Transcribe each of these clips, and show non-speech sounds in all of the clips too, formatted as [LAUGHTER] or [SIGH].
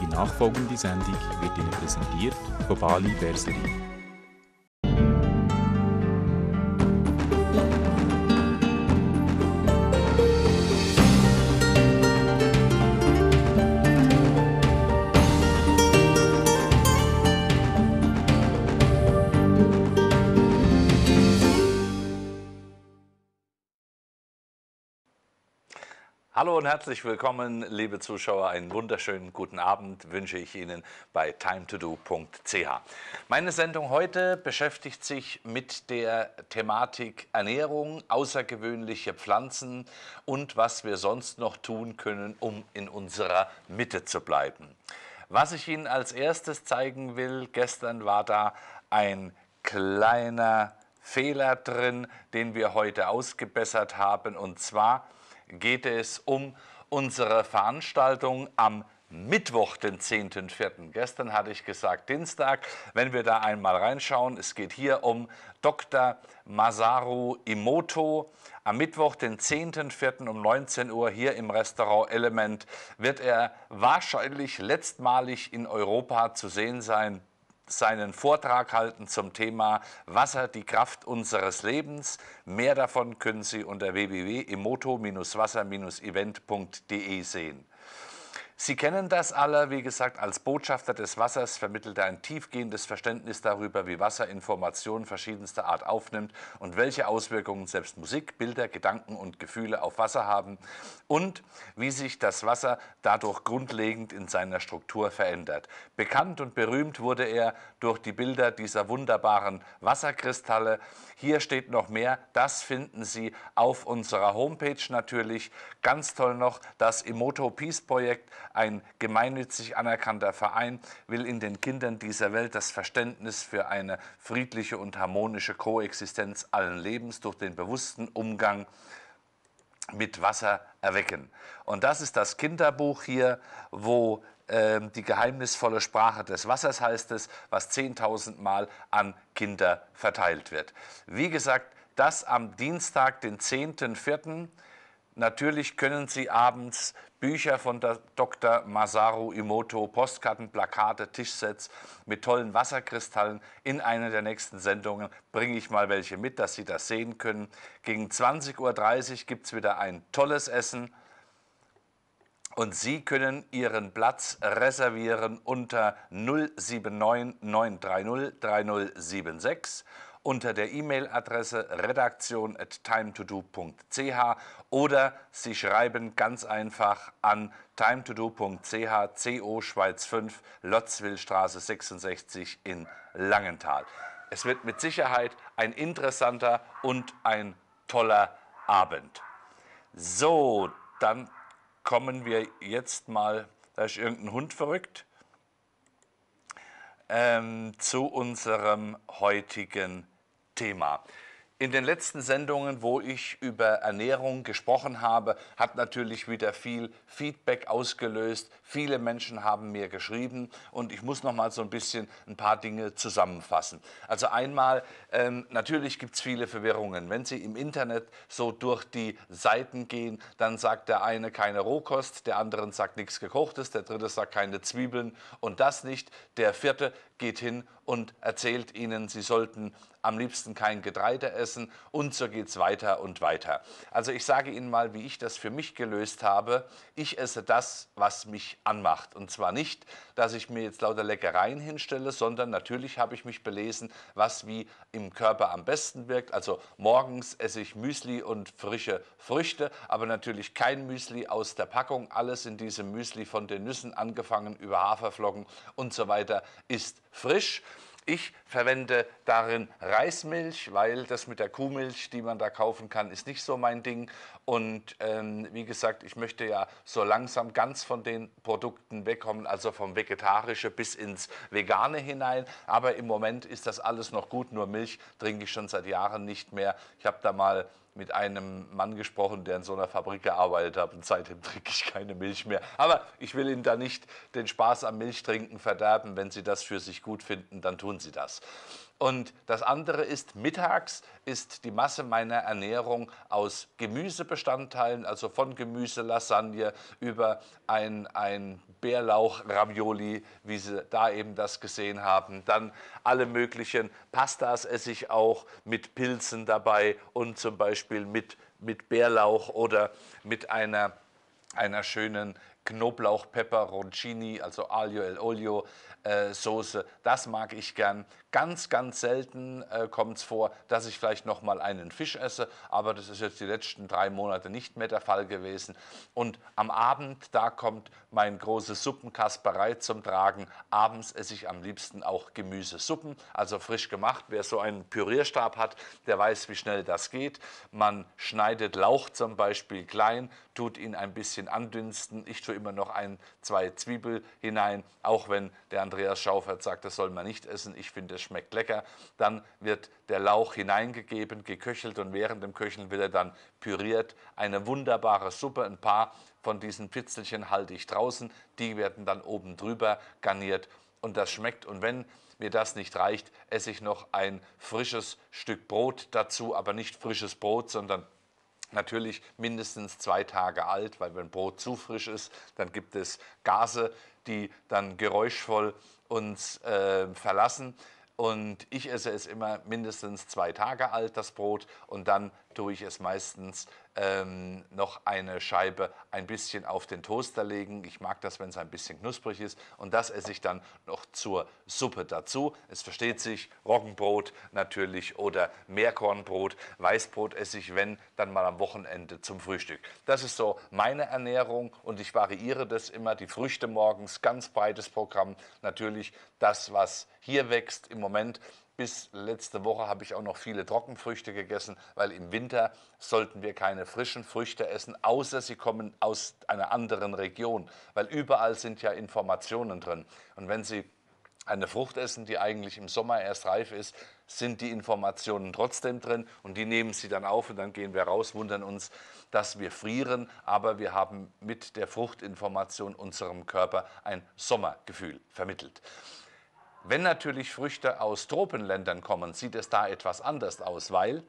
Die nachfolgende Sendung wird Ihnen präsentiert von Bali Berserie. Hallo und herzlich willkommen, liebe Zuschauer. Einen wunderschönen guten Abend wünsche ich Ihnen bei timetodo.ch. Meine Sendung heute beschäftigt sich mit der Thematik Ernährung, außergewöhnliche Pflanzen und was wir sonst noch tun können, um in unserer Mitte zu bleiben. Was ich Ihnen als erstes zeigen will, gestern war da ein kleiner Fehler drin, den wir heute ausgebessert haben und zwar geht es um unsere Veranstaltung am Mittwoch, den 10.04. Gestern hatte ich gesagt Dienstag. Wenn wir da einmal reinschauen, es geht hier um Dr. Masaru Imoto. Am Mittwoch, den 10.04. um 19 Uhr hier im Restaurant Element wird er wahrscheinlich letztmalig in Europa zu sehen sein seinen Vortrag halten zum Thema Wasser, die Kraft unseres Lebens. Mehr davon können Sie unter www.emoto-wasser-event.de sehen. Sie kennen das alle, wie gesagt, als Botschafter des Wassers vermittelt er ein tiefgehendes Verständnis darüber, wie Wasser Informationen verschiedenster Art aufnimmt und welche Auswirkungen selbst Musik, Bilder, Gedanken und Gefühle auf Wasser haben und wie sich das Wasser dadurch grundlegend in seiner Struktur verändert. Bekannt und berühmt wurde er durch die Bilder dieser wunderbaren Wasserkristalle. Hier steht noch mehr, das finden Sie auf unserer Homepage natürlich. Ganz toll noch das Emoto Peace Projekt, ein gemeinnützig anerkannter Verein will in den Kindern dieser Welt das Verständnis für eine friedliche und harmonische Koexistenz allen Lebens durch den bewussten Umgang mit Wasser erwecken. Und das ist das Kinderbuch hier, wo äh, die geheimnisvolle Sprache des Wassers heißt es, was 10.000 Mal an Kinder verteilt wird. Wie gesagt, das am Dienstag, den 10.04. Natürlich können Sie abends Bücher von Dr. Masaru Imoto, Postkarten, Plakate, Tischsets mit tollen Wasserkristallen. In einer der nächsten Sendungen bringe ich mal welche mit, dass Sie das sehen können. Gegen 20.30 Uhr gibt es wieder ein tolles Essen. Und Sie können Ihren Platz reservieren unter 079 930 3076 unter der E-Mail-Adresse redaktion.timetodo.ch oder Sie schreiben ganz einfach an timetodo.ch CO Schweiz 5 Lotzwillstraße 66 in Langenthal. Es wird mit Sicherheit ein interessanter und ein toller Abend. So, dann kommen wir jetzt mal, da ist irgendein Hund verrückt, ähm, zu unserem heutigen Thema. In den letzten Sendungen, wo ich über Ernährung gesprochen habe, hat natürlich wieder viel Feedback ausgelöst. Viele Menschen haben mir geschrieben und ich muss noch mal so ein bisschen ein paar Dinge zusammenfassen. Also einmal, ähm, natürlich gibt es viele Verwirrungen. Wenn Sie im Internet so durch die Seiten gehen, dann sagt der eine keine Rohkost, der andere sagt nichts gekochtes, der dritte sagt keine Zwiebeln und das nicht. Der vierte geht hin und erzählt Ihnen, Sie sollten am liebsten kein Getreide essen und so geht es weiter und weiter. Also ich sage Ihnen mal, wie ich das für mich gelöst habe. Ich esse das, was mich anmacht. Und zwar nicht, dass ich mir jetzt lauter Leckereien hinstelle, sondern natürlich habe ich mich belesen, was wie im Körper am besten wirkt. Also morgens esse ich Müsli und frische Früchte, aber natürlich kein Müsli aus der Packung. Alles in diesem Müsli von den Nüssen angefangen über Haferflocken und so weiter ist frisch. Ich verwende darin Reismilch, weil das mit der Kuhmilch, die man da kaufen kann, ist nicht so mein Ding. Und ähm, wie gesagt, ich möchte ja so langsam ganz von den Produkten wegkommen, also vom Vegetarische bis ins Vegane hinein. Aber im Moment ist das alles noch gut, nur Milch trinke ich schon seit Jahren nicht mehr. Ich habe da mal mit einem Mann gesprochen, der in so einer Fabrik gearbeitet hat und seitdem trinke ich keine Milch mehr. Aber ich will Ihnen da nicht den Spaß am Milchtrinken verderben. Wenn Sie das für sich gut finden, dann tun Sie das. Und das andere ist, mittags ist die Masse meiner Ernährung aus Gemüsebestandteilen, also von Gemüse, Lasagne über ein, ein Bärlauch-Ravioli, wie Sie da eben das gesehen haben. Dann alle möglichen Pastas esse ich auch mit Pilzen dabei und zum Beispiel mit, mit Bärlauch oder mit einer, einer schönen Knoblauch, Peperoncini, also Aglio e Olio äh, Soße. Das mag ich gern. Ganz, ganz selten äh, kommt es vor, dass ich vielleicht noch mal einen Fisch esse, aber das ist jetzt die letzten drei Monate nicht mehr der Fall gewesen. Und am Abend, da kommt mein großes Suppenkasperei zum Tragen. Abends esse ich am liebsten auch Gemüsesuppen, also frisch gemacht. Wer so einen Pürierstab hat, der weiß, wie schnell das geht. Man schneidet Lauch zum Beispiel klein, tut ihn ein bisschen andünsten. Ich tue immer noch ein, zwei Zwiebel hinein, auch wenn der Andreas Schaufert sagt, das soll man nicht essen. Ich finde es schmeckt lecker. Dann wird der Lauch hineingegeben, geköchelt und während dem Köcheln wird er dann püriert. Eine wunderbare Suppe, ein paar von diesen Pfitzelchen halte ich draußen, die werden dann oben drüber garniert und das schmeckt. Und wenn mir das nicht reicht, esse ich noch ein frisches Stück Brot dazu, aber nicht frisches Brot, sondern natürlich mindestens zwei Tage alt, weil wenn Brot zu frisch ist, dann gibt es Gase, die dann geräuschvoll uns äh, verlassen. Und ich esse es immer mindestens zwei Tage alt, das Brot, und dann tue ich es meistens ähm, noch eine Scheibe ein bisschen auf den Toaster legen. Ich mag das, wenn es ein bisschen knusprig ist. Und das esse ich dann noch zur Suppe dazu. Es versteht sich, Roggenbrot natürlich oder Meerkornbrot. Weißbrot esse ich, wenn, dann mal am Wochenende zum Frühstück. Das ist so meine Ernährung und ich variiere das immer. Die Früchte morgens, ganz breites Programm. Natürlich das, was hier wächst im Moment bis letzte Woche habe ich auch noch viele Trockenfrüchte gegessen, weil im Winter sollten wir keine frischen Früchte essen, außer sie kommen aus einer anderen Region, weil überall sind ja Informationen drin. Und wenn Sie eine Frucht essen, die eigentlich im Sommer erst reif ist, sind die Informationen trotzdem drin und die nehmen sie dann auf und dann gehen wir raus, wundern uns, dass wir frieren, aber wir haben mit der Fruchtinformation unserem Körper ein Sommergefühl vermittelt. Wenn natürlich Früchte aus Tropenländern kommen, sieht es da etwas anders aus, weil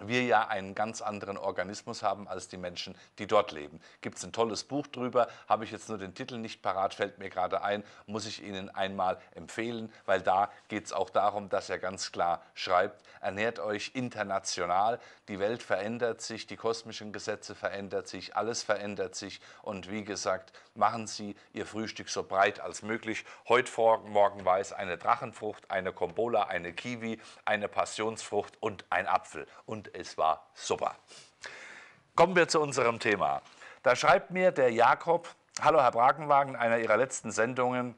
wir ja einen ganz anderen Organismus haben als die Menschen, die dort leben. Gibt es ein tolles Buch drüber, habe ich jetzt nur den Titel nicht parat, fällt mir gerade ein, muss ich Ihnen einmal empfehlen, weil da geht es auch darum, dass er ganz klar schreibt, ernährt euch international, die Welt verändert sich, die kosmischen Gesetze verändert sich, alles verändert sich. Und wie gesagt, machen Sie Ihr Frühstück so breit als möglich. Heute Morgen war es eine Drachenfrucht, eine Kombola, eine Kiwi, eine Passionsfrucht und ein Apfel. Und es war super. Kommen wir zu unserem Thema. Da schreibt mir der Jakob, hallo Herr Brakenwagen, einer Ihrer letzten Sendungen,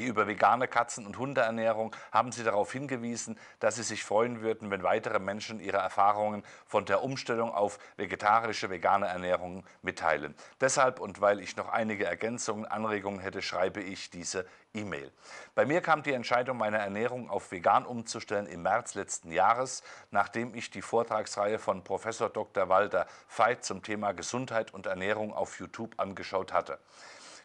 die über vegane Katzen- und Hundeernährung haben Sie darauf hingewiesen, dass Sie sich freuen würden, wenn weitere Menschen ihre Erfahrungen von der Umstellung auf vegetarische, vegane Ernährung mitteilen. Deshalb und weil ich noch einige Ergänzungen, Anregungen hätte, schreibe ich diese E-Mail. Bei mir kam die Entscheidung, meine Ernährung auf vegan umzustellen im März letzten Jahres, nachdem ich die Vortragsreihe von Professor Dr. Walter Veit zum Thema Gesundheit und Ernährung auf YouTube angeschaut hatte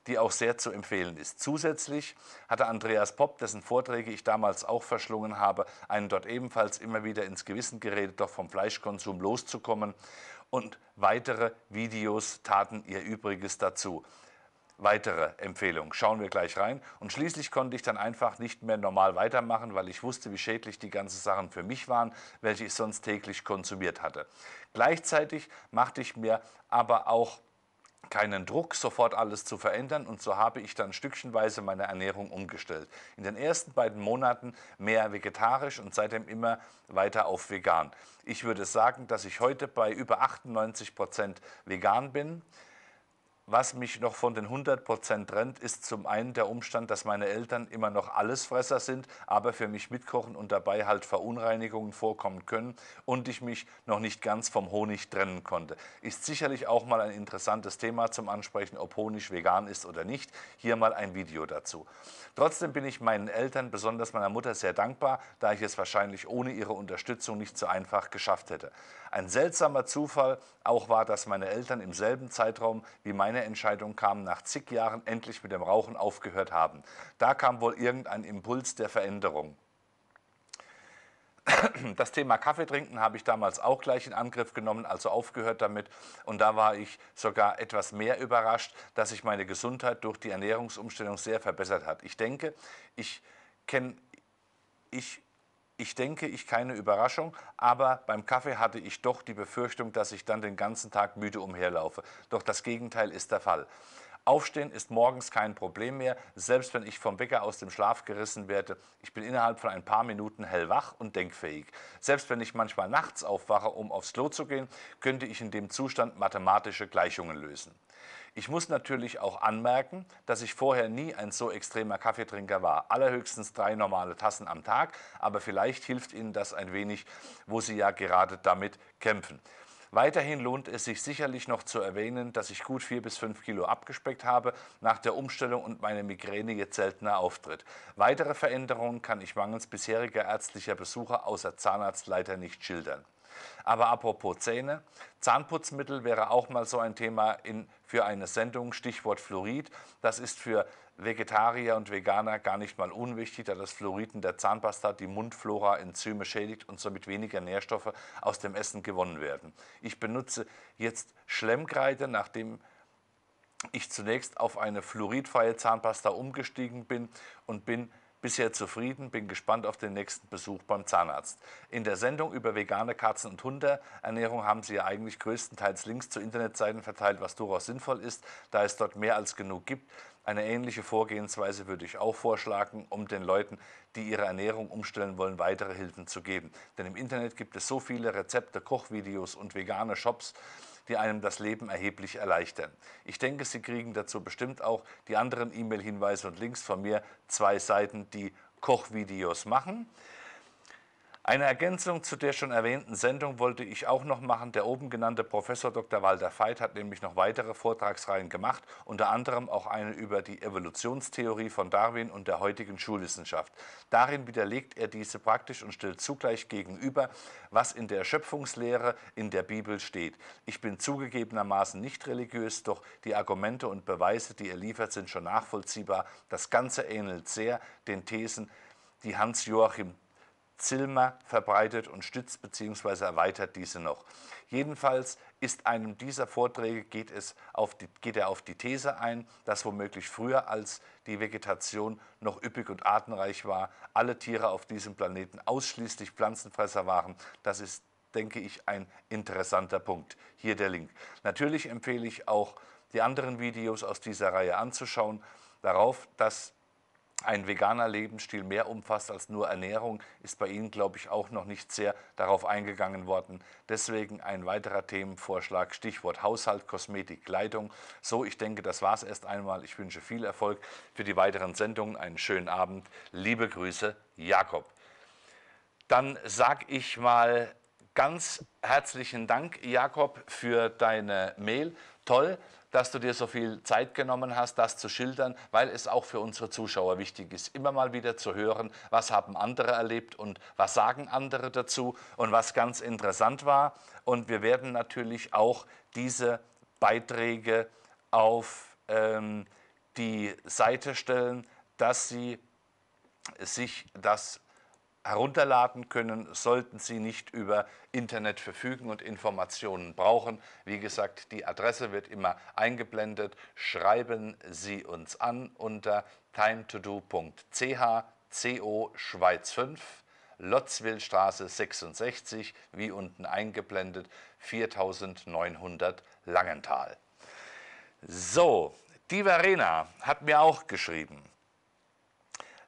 die auch sehr zu empfehlen ist. Zusätzlich hatte Andreas Popp, dessen Vorträge ich damals auch verschlungen habe, einen dort ebenfalls immer wieder ins Gewissen geredet, doch vom Fleischkonsum loszukommen. Und weitere Videos taten ihr Übriges dazu weitere Empfehlung. Schauen wir gleich rein. Und schließlich konnte ich dann einfach nicht mehr normal weitermachen, weil ich wusste, wie schädlich die ganzen Sachen für mich waren, welche ich sonst täglich konsumiert hatte. Gleichzeitig machte ich mir aber auch keinen Druck, sofort alles zu verändern und so habe ich dann stückchenweise meine Ernährung umgestellt. In den ersten beiden Monaten mehr vegetarisch und seitdem immer weiter auf vegan. Ich würde sagen, dass ich heute bei über 98 Prozent vegan bin. Was mich noch von den 100% trennt, ist zum einen der Umstand, dass meine Eltern immer noch Allesfresser sind, aber für mich mitkochen und dabei halt Verunreinigungen vorkommen können und ich mich noch nicht ganz vom Honig trennen konnte. Ist sicherlich auch mal ein interessantes Thema zum Ansprechen, ob Honig vegan ist oder nicht. Hier mal ein Video dazu. Trotzdem bin ich meinen Eltern, besonders meiner Mutter, sehr dankbar, da ich es wahrscheinlich ohne ihre Unterstützung nicht so einfach geschafft hätte. Ein seltsamer Zufall auch war, dass meine Eltern im selben Zeitraum wie meine Entscheidung kamen, nach zig Jahren endlich mit dem Rauchen aufgehört haben. Da kam wohl irgendein Impuls der Veränderung. [CLEARS THROAT] Das Thema Kaffee trinken habe ich damals auch gleich in Angriff genommen, also aufgehört damit. Und da war ich sogar etwas mehr überrascht, dass sich meine Gesundheit durch die Ernährungsumstellung sehr verbessert hat. Ich denke, ich kenne, ich ich denke, ich keine Überraschung, aber beim Kaffee hatte ich doch die Befürchtung, dass ich dann den ganzen Tag müde umherlaufe. Doch das Gegenteil ist der Fall. Aufstehen ist morgens kein Problem mehr, selbst wenn ich vom Wecker aus dem Schlaf gerissen werde. Ich bin innerhalb von ein paar Minuten hellwach und denkfähig. Selbst wenn ich manchmal nachts aufwache, um aufs Klo zu gehen, könnte ich in dem Zustand mathematische Gleichungen lösen. Ich muss natürlich auch anmerken, dass ich vorher nie ein so extremer Kaffeetrinker war. Allerhöchstens drei normale Tassen am Tag, aber vielleicht hilft Ihnen das ein wenig, wo Sie ja gerade damit kämpfen. Weiterhin lohnt es sich sicherlich noch zu erwähnen, dass ich gut vier bis fünf Kilo abgespeckt habe nach der Umstellung und meine Migräne jetzt seltener auftritt. Weitere Veränderungen kann ich mangels bisheriger ärztlicher Besuche außer Zahnarzt leider nicht schildern. Aber apropos Zähne, Zahnputzmittel wäre auch mal so ein Thema in, für eine Sendung, Stichwort Fluorid. Das ist für Vegetarier und Veganer gar nicht mal unwichtig, da das Fluorid in der Zahnpasta die Mundflora Enzyme schädigt und somit weniger Nährstoffe aus dem Essen gewonnen werden. Ich benutze jetzt Schlemmkreide, nachdem ich zunächst auf eine fluoridfreie Zahnpasta umgestiegen bin und bin bisher zufrieden, bin gespannt auf den nächsten Besuch beim Zahnarzt. In der Sendung über vegane Katzen- und Hundeernährung haben Sie ja eigentlich größtenteils Links zu Internetseiten verteilt, was durchaus sinnvoll ist, da es dort mehr als genug gibt. Eine ähnliche Vorgehensweise würde ich auch vorschlagen, um den Leuten, die ihre Ernährung umstellen wollen, weitere Hilfen zu geben. Denn im Internet gibt es so viele Rezepte, Kochvideos und vegane Shops, die einem das Leben erheblich erleichtern. Ich denke, Sie kriegen dazu bestimmt auch die anderen E-Mail-Hinweise und Links von mir, zwei Seiten, die Kochvideos machen. Eine Ergänzung zu der schon erwähnten Sendung wollte ich auch noch machen. Der oben genannte Professor Dr. Walter Veit hat nämlich noch weitere Vortragsreihen gemacht, unter anderem auch eine über die Evolutionstheorie von Darwin und der heutigen Schulwissenschaft. Darin widerlegt er diese praktisch und stellt zugleich gegenüber, was in der Schöpfungslehre in der Bibel steht. Ich bin zugegebenermaßen nicht religiös, doch die Argumente und Beweise, die er liefert, sind schon nachvollziehbar. Das Ganze ähnelt sehr den Thesen, die Hans-Joachim Zilmer verbreitet und stützt bzw. erweitert diese noch. Jedenfalls ist einem dieser Vorträge geht, es auf die, geht er auf die These ein, dass womöglich früher als die Vegetation noch üppig und artenreich war, alle Tiere auf diesem Planeten ausschließlich Pflanzenfresser waren. Das ist, denke ich, ein interessanter Punkt. Hier der Link. Natürlich empfehle ich auch, die anderen Videos aus dieser Reihe anzuschauen, darauf, dass ein veganer Lebensstil mehr umfasst als nur Ernährung, ist bei Ihnen, glaube ich, auch noch nicht sehr darauf eingegangen worden. Deswegen ein weiterer Themenvorschlag, Stichwort Haushalt, Kosmetik, Kleidung. So, ich denke, das war es erst einmal. Ich wünsche viel Erfolg für die weiteren Sendungen. Einen schönen Abend. Liebe Grüße, Jakob. Dann sage ich mal ganz herzlichen Dank, Jakob, für deine Mail. Toll, dass du dir so viel Zeit genommen hast, das zu schildern, weil es auch für unsere Zuschauer wichtig ist, immer mal wieder zu hören, was haben andere erlebt und was sagen andere dazu und was ganz interessant war. Und wir werden natürlich auch diese Beiträge auf ähm, die Seite stellen, dass Sie sich das herunterladen können, sollten Sie nicht über Internet verfügen und Informationen brauchen. Wie gesagt, die Adresse wird immer eingeblendet. Schreiben Sie uns an unter timetodo.ch, CO Schweiz 5, Lotzwillstraße 66, wie unten eingeblendet, 4900 Langenthal. So, die Verena hat mir auch geschrieben.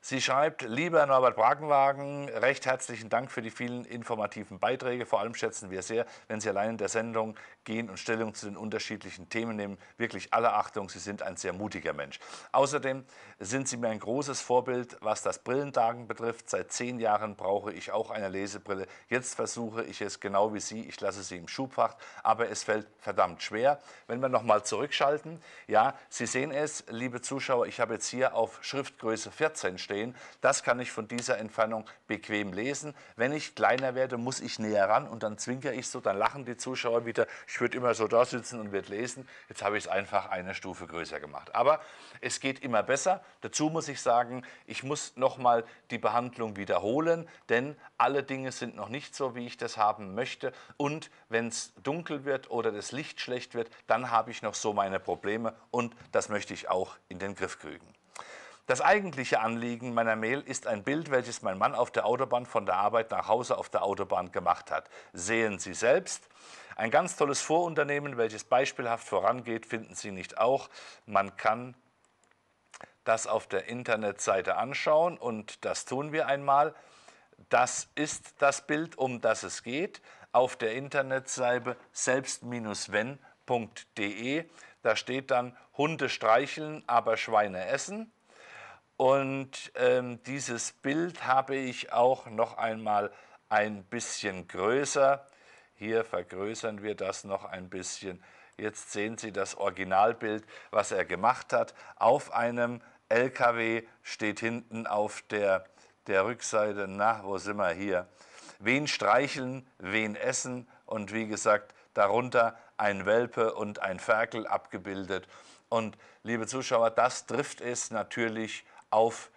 Sie schreibt, lieber Norbert Brakenwagen, recht herzlichen Dank für die vielen informativen Beiträge. Vor allem schätzen wir sehr, wenn Sie allein in der Sendung gehen und Stellung zu den unterschiedlichen Themen nehmen. Wirklich alle Achtung, Sie sind ein sehr mutiger Mensch. Außerdem sind Sie mir ein großes Vorbild, was das Brillentragen betrifft. Seit zehn Jahren brauche ich auch eine Lesebrille. Jetzt versuche ich es genau wie Sie. Ich lasse sie im Schubfach, aber es fällt verdammt schwer. Wenn wir nochmal zurückschalten, ja, Sie sehen es, liebe Zuschauer, ich habe jetzt hier auf Schriftgröße 14 stehen stehen. Das kann ich von dieser Entfernung bequem lesen. Wenn ich kleiner werde, muss ich näher ran und dann zwinker ich so, dann lachen die Zuschauer wieder. Ich würde immer so da sitzen und würde lesen. Jetzt habe ich es einfach eine Stufe größer gemacht. Aber es geht immer besser. Dazu muss ich sagen, ich muss nochmal die Behandlung wiederholen, denn alle Dinge sind noch nicht so, wie ich das haben möchte. Und wenn es dunkel wird oder das Licht schlecht wird, dann habe ich noch so meine Probleme und das möchte ich auch in den Griff kriegen. Das eigentliche Anliegen meiner Mail ist ein Bild, welches mein Mann auf der Autobahn von der Arbeit nach Hause auf der Autobahn gemacht hat. Sehen Sie selbst. Ein ganz tolles Vorunternehmen, welches beispielhaft vorangeht, finden Sie nicht auch. Man kann das auf der Internetseite anschauen und das tun wir einmal. Das ist das Bild, um das es geht, auf der Internetseite selbst-wenn.de. Da steht dann Hunde streicheln, aber Schweine essen. Und ähm, dieses Bild habe ich auch noch einmal ein bisschen größer. Hier vergrößern wir das noch ein bisschen. Jetzt sehen Sie das Originalbild, was er gemacht hat. Auf einem LKW steht hinten auf der, der Rückseite, na, wo sind wir hier? Wen streicheln, wen essen und wie gesagt, darunter ein Welpe und ein Ferkel abgebildet. Und liebe Zuschauer, das trifft es natürlich auf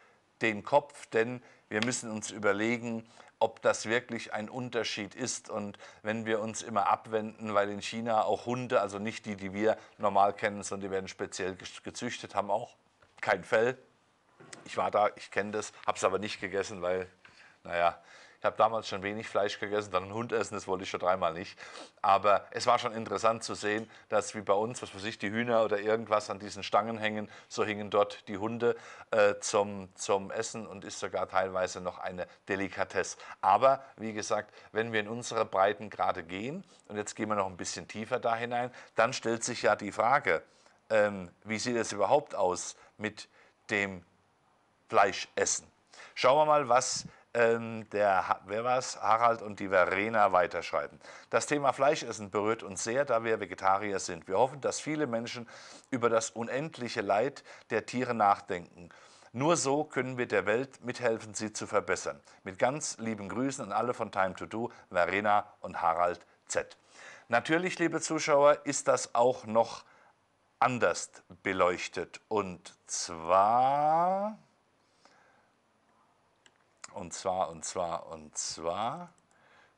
den Kopf, denn wir müssen uns überlegen, ob das wirklich ein Unterschied ist. Und wenn wir uns immer abwenden, weil in China auch Hunde, also nicht die, die wir normal kennen, sondern die werden speziell gezüchtet, haben auch kein Fell. Ich war da, ich kenne das, habe es aber nicht gegessen, weil, naja, ich habe damals schon wenig Fleisch gegessen, dann einen Hund essen, das wollte ich schon dreimal nicht. Aber es war schon interessant zu sehen, dass wie bei uns, was weiß ich, die Hühner oder irgendwas an diesen Stangen hängen, so hingen dort die Hunde äh, zum, zum Essen und ist sogar teilweise noch eine Delikatesse. Aber wie gesagt, wenn wir in unsere Breitengrade gehen, und jetzt gehen wir noch ein bisschen tiefer da hinein, dann stellt sich ja die Frage, ähm, wie sieht es überhaupt aus mit dem Fleischessen? Schauen wir mal, was ähm, der, wer war's? Harald und die Verena weiterschreiben. Das Thema Fleischessen berührt uns sehr, da wir Vegetarier sind. Wir hoffen, dass viele Menschen über das unendliche Leid der Tiere nachdenken. Nur so können wir der Welt mithelfen, sie zu verbessern. Mit ganz lieben Grüßen an alle von Time to Do, Verena und Harald Z. Natürlich, liebe Zuschauer, ist das auch noch anders beleuchtet. Und zwar und zwar, und zwar, und zwar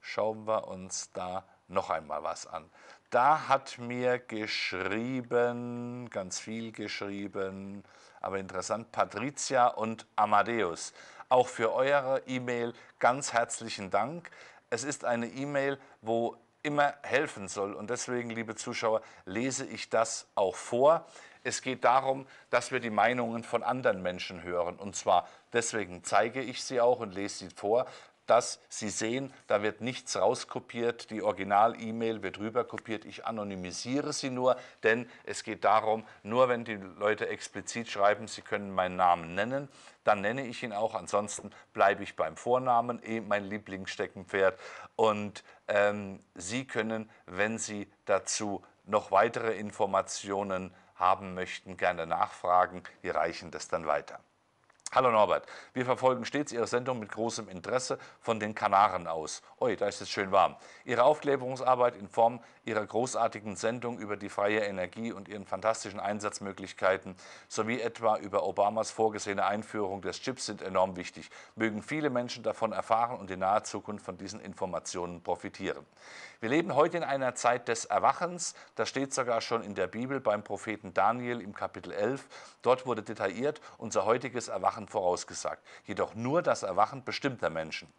schauen wir uns da noch einmal was an. Da hat mir geschrieben, ganz viel geschrieben, aber interessant, Patricia und Amadeus. Auch für eure E-Mail ganz herzlichen Dank. Es ist eine E-Mail, wo immer helfen soll und deswegen, liebe Zuschauer, lese ich das auch vor. Es geht darum, dass wir die Meinungen von anderen Menschen hören. Und zwar deswegen zeige ich sie auch und lese sie vor, dass Sie sehen, da wird nichts rauskopiert, die Original-E-Mail wird rüberkopiert, ich anonymisiere sie nur, denn es geht darum, nur wenn die Leute explizit schreiben, sie können meinen Namen nennen, dann nenne ich ihn auch, ansonsten bleibe ich beim Vornamen, eh mein Lieblingssteckenpferd und ähm, Sie können, wenn Sie dazu noch weitere Informationen haben möchten, gerne nachfragen. Wir reichen das dann weiter. Hallo Norbert, wir verfolgen stets Ihre Sendung mit großem Interesse von den Kanaren aus. Ui, da ist es schön warm. Ihre Aufklärungsarbeit in Form Ihrer großartigen Sendung über die freie Energie und Ihren fantastischen Einsatzmöglichkeiten sowie etwa über Obamas vorgesehene Einführung des Chips sind enorm wichtig. Mögen viele Menschen davon erfahren und in naher Zukunft von diesen Informationen profitieren. Wir leben heute in einer Zeit des Erwachens. Das steht sogar schon in der Bibel beim Propheten Daniel im Kapitel 11. Dort wurde detailliert unser heutiges Erwachen vorausgesagt. Jedoch nur das Erwachen bestimmter Menschen.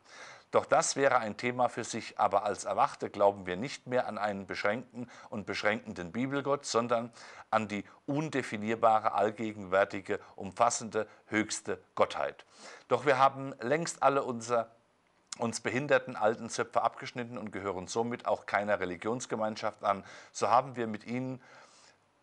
Doch das wäre ein Thema für sich. Aber als Erwachte glauben wir nicht mehr an einen beschränkten und beschränkenden Bibelgott, sondern an die undefinierbare, allgegenwärtige, umfassende, höchste Gottheit. Doch wir haben längst alle unser uns behinderten alten Zöpfe abgeschnitten und gehören somit auch keiner Religionsgemeinschaft an. So haben wir mit ihnen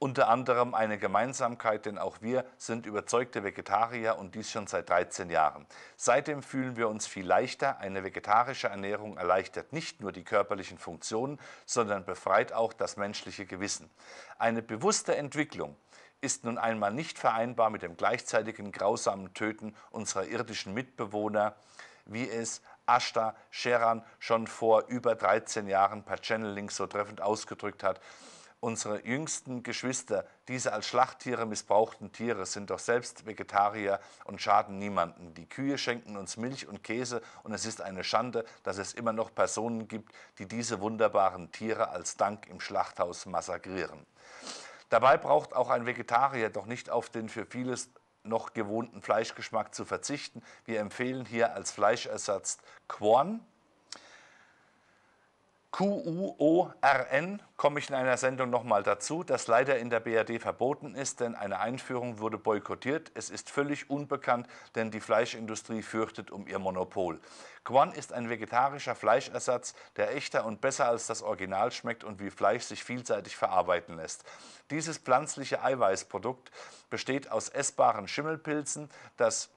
unter anderem eine Gemeinsamkeit, denn auch wir sind überzeugte Vegetarier und dies schon seit 13 Jahren. Seitdem fühlen wir uns viel leichter. Eine vegetarische Ernährung erleichtert nicht nur die körperlichen Funktionen, sondern befreit auch das menschliche Gewissen. Eine bewusste Entwicklung ist nun einmal nicht vereinbar mit dem gleichzeitigen grausamen Töten unserer irdischen Mitbewohner, wie es Ashta Sheran schon vor über 13 Jahren per Channeling so treffend ausgedrückt hat. Unsere jüngsten Geschwister, diese als Schlachttiere missbrauchten Tiere, sind doch selbst Vegetarier und schaden niemanden. Die Kühe schenken uns Milch und Käse und es ist eine Schande, dass es immer noch Personen gibt, die diese wunderbaren Tiere als Dank im Schlachthaus massakrieren. Dabei braucht auch ein Vegetarier doch nicht auf den für vieles noch gewohnten Fleischgeschmack zu verzichten. Wir empfehlen hier als Fleischersatz Quorn, QUORN komme ich in einer Sendung nochmal dazu, das leider in der BRD verboten ist, denn eine Einführung wurde boykottiert. Es ist völlig unbekannt, denn die Fleischindustrie fürchtet um ihr Monopol. Quan ist ein vegetarischer Fleischersatz, der echter und besser als das Original schmeckt und wie Fleisch sich vielseitig verarbeiten lässt. Dieses pflanzliche Eiweißprodukt besteht aus essbaren Schimmelpilzen, das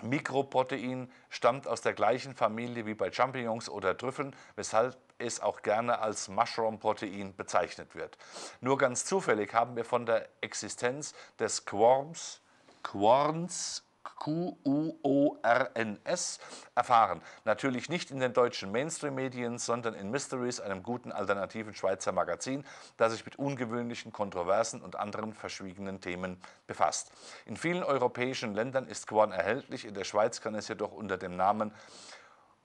Mikroprotein stammt aus der gleichen Familie wie bei Champignons oder Trüffeln, weshalb es auch gerne als Mushroom-Protein bezeichnet wird. Nur ganz zufällig haben wir von der Existenz des Quorms, Quorns Q-U-O-R-N-S erfahren. Natürlich nicht in den deutschen Mainstream-Medien, sondern in Mysteries, einem guten alternativen Schweizer Magazin, das sich mit ungewöhnlichen, kontroversen und anderen verschwiegenen Themen befasst. In vielen europäischen Ländern ist Quorn erhältlich, in der Schweiz kann es jedoch unter dem Namen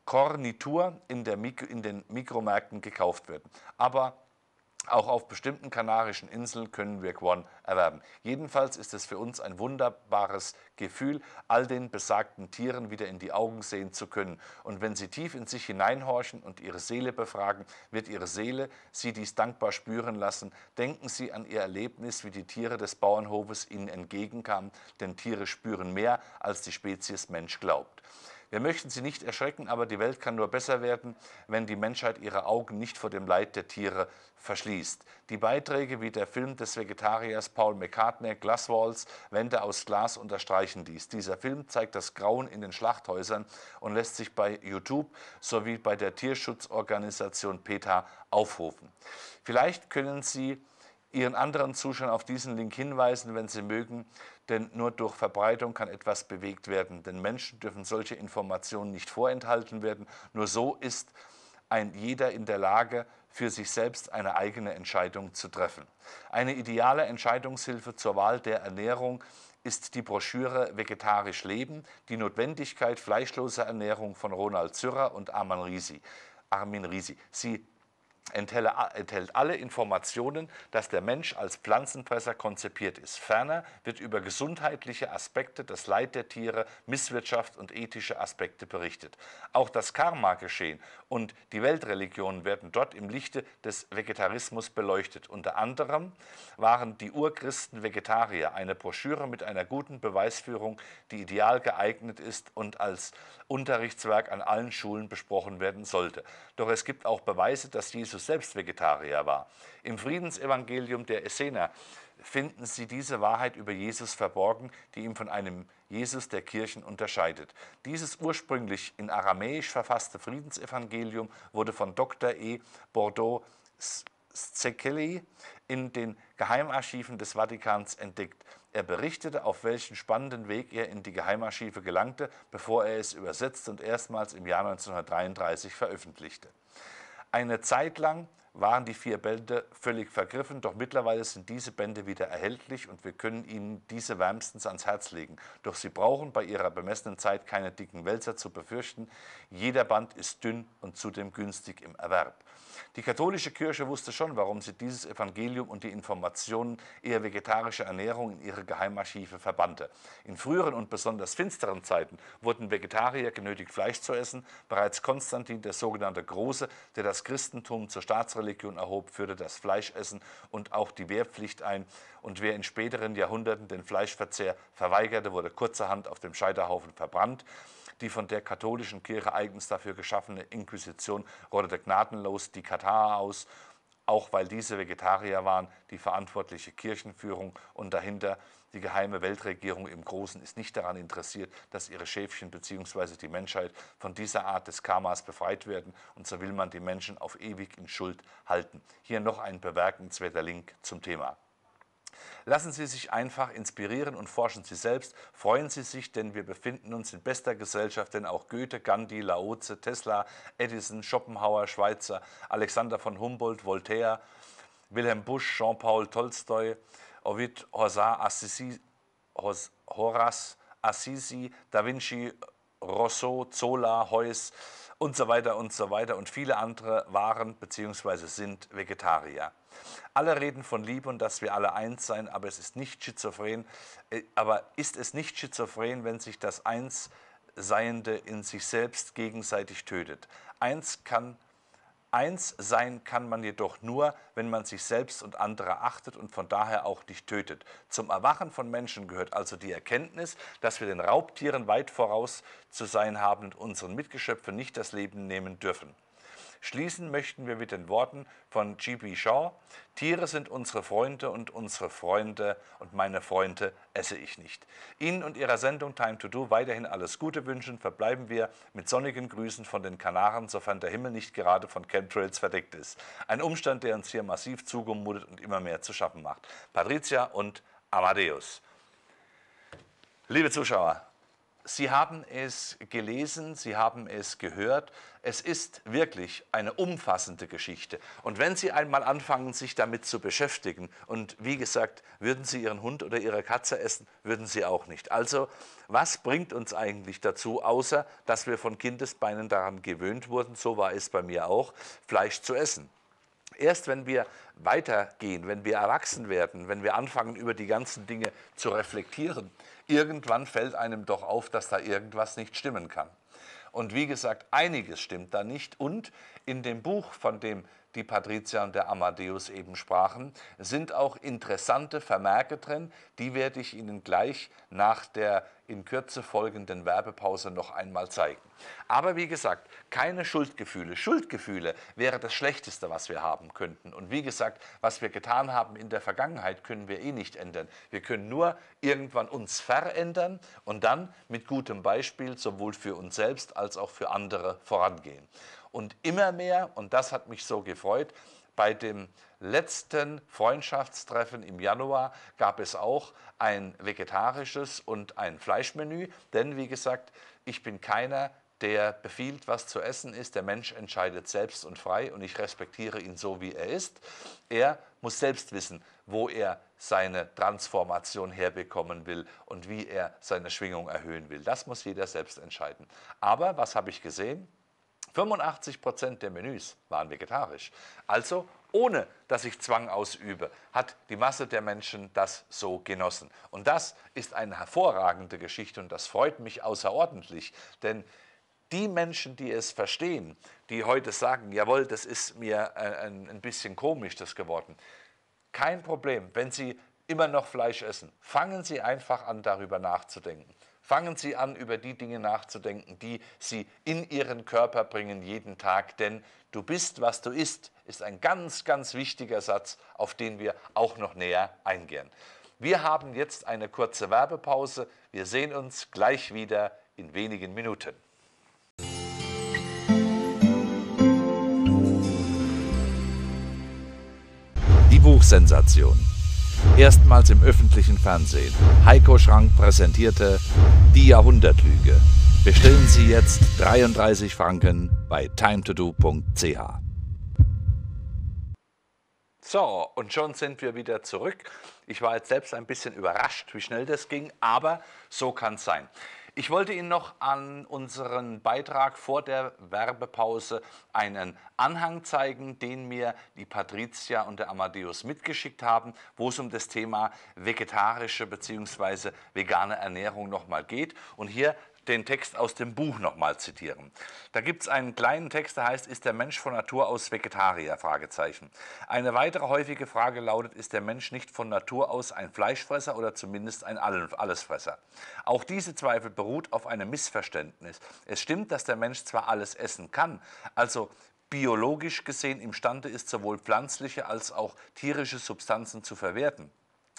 Kornitur in, in den Mikromärkten gekauft werden. Aber auch auf bestimmten kanarischen Inseln können wir Quan erwerben. Jedenfalls ist es für uns ein wunderbares Gefühl, all den besagten Tieren wieder in die Augen sehen zu können. Und wenn sie tief in sich hineinhorchen und ihre Seele befragen, wird ihre Seele sie dies dankbar spüren lassen. Denken Sie an Ihr Erlebnis, wie die Tiere des Bauernhofes Ihnen entgegenkamen, denn Tiere spüren mehr, als die Spezies Mensch glaubt. Wir möchten sie nicht erschrecken, aber die Welt kann nur besser werden, wenn die Menschheit ihre Augen nicht vor dem Leid der Tiere verschließt. Die Beiträge wie der Film des Vegetariers Paul McCartney, Glasswalls, Wände aus Glas unterstreichen dies. Dieser Film zeigt das Grauen in den Schlachthäusern und lässt sich bei YouTube sowie bei der Tierschutzorganisation PETA aufrufen. Vielleicht können Sie Ihren anderen Zuschauern auf diesen Link hinweisen, wenn Sie mögen, denn nur durch Verbreitung kann etwas bewegt werden. Denn Menschen dürfen solche Informationen nicht vorenthalten werden. Nur so ist ein jeder in der Lage, für sich selbst eine eigene Entscheidung zu treffen. Eine ideale Entscheidungshilfe zur Wahl der Ernährung ist die Broschüre Vegetarisch Leben, die Notwendigkeit fleischloser Ernährung von Ronald Zürrer und Armin Risi. Armin Risi. Sie enthält alle Informationen, dass der Mensch als Pflanzenfresser konzipiert ist. Ferner wird über gesundheitliche Aspekte, das Leid der Tiere, Misswirtschaft und ethische Aspekte berichtet. Auch das Karma-Geschehen und die Weltreligionen werden dort im Lichte des Vegetarismus beleuchtet. Unter anderem waren die Urchristen Vegetarier, eine Broschüre mit einer guten Beweisführung, die ideal geeignet ist und als Unterrichtswerk an allen Schulen besprochen werden sollte. Doch es gibt auch Beweise, dass Jesus selbst Vegetarier war. Im Friedensevangelium der Essener finden Sie diese Wahrheit über Jesus verborgen, die ihn von einem Jesus der Kirchen unterscheidet. Dieses ursprünglich in Aramäisch verfasste Friedensevangelium wurde von Dr. E. Bordeaux Szekely in den Geheimarchiven des Vatikans entdeckt. Er berichtete, auf welchen spannenden Weg er in die Geheimarchive gelangte, bevor er es übersetzte und erstmals im Jahr 1933 veröffentlichte. Eine Zeit lang waren die vier Bände völlig vergriffen, doch mittlerweile sind diese Bände wieder erhältlich und wir können Ihnen diese wärmstens ans Herz legen. Doch Sie brauchen bei Ihrer bemessenen Zeit keine dicken Wälzer zu befürchten. Jeder Band ist dünn und zudem günstig im Erwerb. Die katholische Kirche wusste schon, warum sie dieses Evangelium und die Informationen eher vegetarischer Ernährung in ihre Geheimarchive verbannte. In früheren und besonders finsteren Zeiten wurden Vegetarier genötigt, Fleisch zu essen. Bereits Konstantin, der sogenannte Große, der das Christentum zur Staatsreligion erhob, führte das Fleischessen und auch die Wehrpflicht ein. Und wer in späteren Jahrhunderten den Fleischverzehr verweigerte, wurde kurzerhand auf dem Scheiterhaufen verbrannt. Die von der katholischen Kirche eigens dafür geschaffene Inquisition rottete gnadenlos die Katar aus, auch weil diese Vegetarier waren. Die verantwortliche Kirchenführung und dahinter die geheime Weltregierung im Großen ist nicht daran interessiert, dass ihre Schäfchen bzw. die Menschheit von dieser Art des Karmas befreit werden und so will man die Menschen auf ewig in Schuld halten. Hier noch ein bemerkenswerter Link zum Thema. Lassen Sie sich einfach inspirieren und forschen Sie selbst. Freuen Sie sich, denn wir befinden uns in bester Gesellschaft, denn auch Goethe, Gandhi, Laoze, Tesla, Edison, Schopenhauer, Schweitzer, Alexander von Humboldt, Voltaire, Wilhelm Busch, Jean-Paul Tolstoi, Ovid, Assisi, Horace, Assisi, Da Vinci, Rousseau, Zola, Heuss und so weiter und so weiter und viele andere waren bzw. sind Vegetarier. Alle reden von Liebe und dass wir alle eins sein, aber es ist nicht schizophren. Äh, aber ist es nicht schizophren, wenn sich das Einsseiende in sich selbst gegenseitig tötet? Eins kann Eins sein kann man jedoch nur, wenn man sich selbst und andere achtet und von daher auch nicht tötet. Zum Erwachen von Menschen gehört also die Erkenntnis, dass wir den Raubtieren weit voraus zu sein haben und unseren Mitgeschöpfen nicht das Leben nehmen dürfen. Schließen möchten wir mit den Worten von G.B. Shaw, Tiere sind unsere Freunde und unsere Freunde und meine Freunde esse ich nicht. Ihnen und Ihrer Sendung Time to Do weiterhin alles Gute wünschen, verbleiben wir mit sonnigen Grüßen von den Kanaren, sofern der Himmel nicht gerade von Chemtrails verdeckt ist. Ein Umstand, der uns hier massiv zugemutet und immer mehr zu schaffen macht. Patricia und Amadeus. Liebe Zuschauer, Sie haben es gelesen, Sie haben es gehört. Es ist wirklich eine umfassende Geschichte. Und wenn Sie einmal anfangen, sich damit zu beschäftigen, und wie gesagt, würden Sie Ihren Hund oder Ihre Katze essen, würden Sie auch nicht. Also, was bringt uns eigentlich dazu, außer dass wir von Kindesbeinen daran gewöhnt wurden, so war es bei mir auch, Fleisch zu essen? Erst wenn wir weitergehen, wenn wir erwachsen werden, wenn wir anfangen, über die ganzen Dinge zu reflektieren, irgendwann fällt einem doch auf, dass da irgendwas nicht stimmen kann. Und wie gesagt, einiges stimmt da nicht. Und in dem Buch, von dem die Patricia und der Amadeus eben sprachen, sind auch interessante Vermerke drin. Die werde ich Ihnen gleich nach der in Kürze folgenden Werbepause noch einmal zeigen. Aber wie gesagt, keine Schuldgefühle. Schuldgefühle wäre das Schlechteste, was wir haben könnten. Und wie gesagt, was wir getan haben in der Vergangenheit, können wir eh nicht ändern. Wir können nur irgendwann uns verändern und dann mit gutem Beispiel sowohl für uns selbst als auch für andere vorangehen. Und immer mehr, und das hat mich so gefreut, bei dem letzten Freundschaftstreffen im Januar gab es auch ein vegetarisches und ein Fleischmenü, denn wie gesagt, ich bin keiner, der befiehlt, was zu essen ist. Der Mensch entscheidet selbst und frei und ich respektiere ihn so, wie er ist. Er muss selbst wissen, wo er seine Transformation herbekommen will und wie er seine Schwingung erhöhen will. Das muss jeder selbst entscheiden. Aber was habe ich gesehen? 85 Prozent der Menüs waren vegetarisch. Also ohne dass ich Zwang ausübe, hat die Masse der Menschen das so genossen. Und das ist eine hervorragende Geschichte und das freut mich außerordentlich, denn die Menschen, die es verstehen, die heute sagen, jawohl, das ist mir ein, ein bisschen komisch das geworden, kein Problem, wenn Sie immer noch Fleisch essen, fangen Sie einfach an, darüber nachzudenken. Fangen Sie an, über die Dinge nachzudenken, die Sie in Ihren Körper bringen jeden Tag, denn du bist, was du isst, ist ein ganz, ganz wichtiger Satz, auf den wir auch noch näher eingehen. Wir haben jetzt eine kurze Werbepause. Wir sehen uns gleich wieder in wenigen Minuten. Die Buchsensation erstmals im öffentlichen Fernsehen. Heiko Schrank präsentierte Die Jahrhundertlüge. Bestellen Sie jetzt 33 Franken bei timetodo.ch. So, und schon sind wir wieder zurück. Ich war jetzt selbst ein bisschen überrascht, wie schnell das ging, aber so kann es sein. Ich wollte Ihnen noch an unseren Beitrag vor der Werbepause einen Anhang zeigen, den mir die Patricia und der Amadeus mitgeschickt haben, wo es um das Thema vegetarische bzw. vegane Ernährung nochmal geht. Und hier den Text aus dem Buch nochmal zitieren. Da gibt es einen kleinen Text, der heißt, ist der Mensch von Natur aus Vegetarier? Eine weitere häufige Frage lautet, ist der Mensch nicht von Natur aus ein Fleischfresser oder zumindest ein Allesfresser? Auch diese Zweifel beruht auf einem Missverständnis. Es stimmt, dass der Mensch zwar alles essen kann, also biologisch gesehen imstande ist, sowohl pflanzliche als auch tierische Substanzen zu verwerten.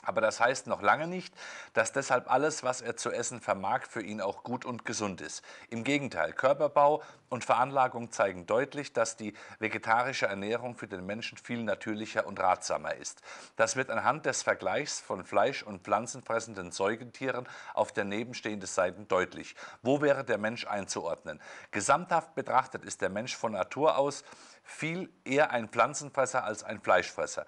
Aber das heißt noch lange nicht, dass deshalb alles, was er zu essen vermag, für ihn auch gut und gesund ist. Im Gegenteil, Körperbau und Veranlagung zeigen deutlich, dass die vegetarische Ernährung für den Menschen viel natürlicher und ratsamer ist. Das wird anhand des Vergleichs von Fleisch- und pflanzenfressenden Säugetieren auf der nebenstehenden Seite deutlich. Wo wäre der Mensch einzuordnen? Gesamthaft betrachtet ist der Mensch von Natur aus viel eher ein Pflanzenfresser als ein Fleischfresser.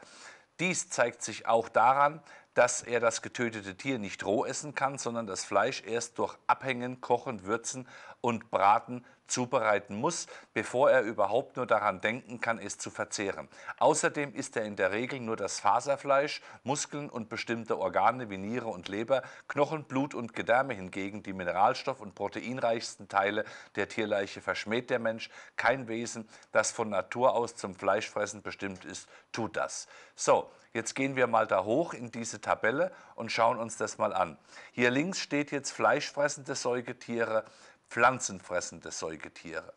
Dies zeigt sich auch daran, dass er das getötete Tier nicht roh essen kann, sondern das Fleisch erst durch Abhängen, Kochen, Würzen und Braten zubereiten muss, bevor er überhaupt nur daran denken kann, es zu verzehren. Außerdem isst er in der Regel nur das Faserfleisch, Muskeln und bestimmte Organe wie Niere und Leber, Knochen, Blut und Gedärme hingegen, die mineralstoff- und proteinreichsten Teile der Tierleiche verschmäht der Mensch. Kein Wesen, das von Natur aus zum Fleischfressen bestimmt ist, tut das. So, Jetzt gehen wir mal da hoch in diese Tabelle und schauen uns das mal an. Hier links steht jetzt fleischfressende Säugetiere, pflanzenfressende Säugetiere.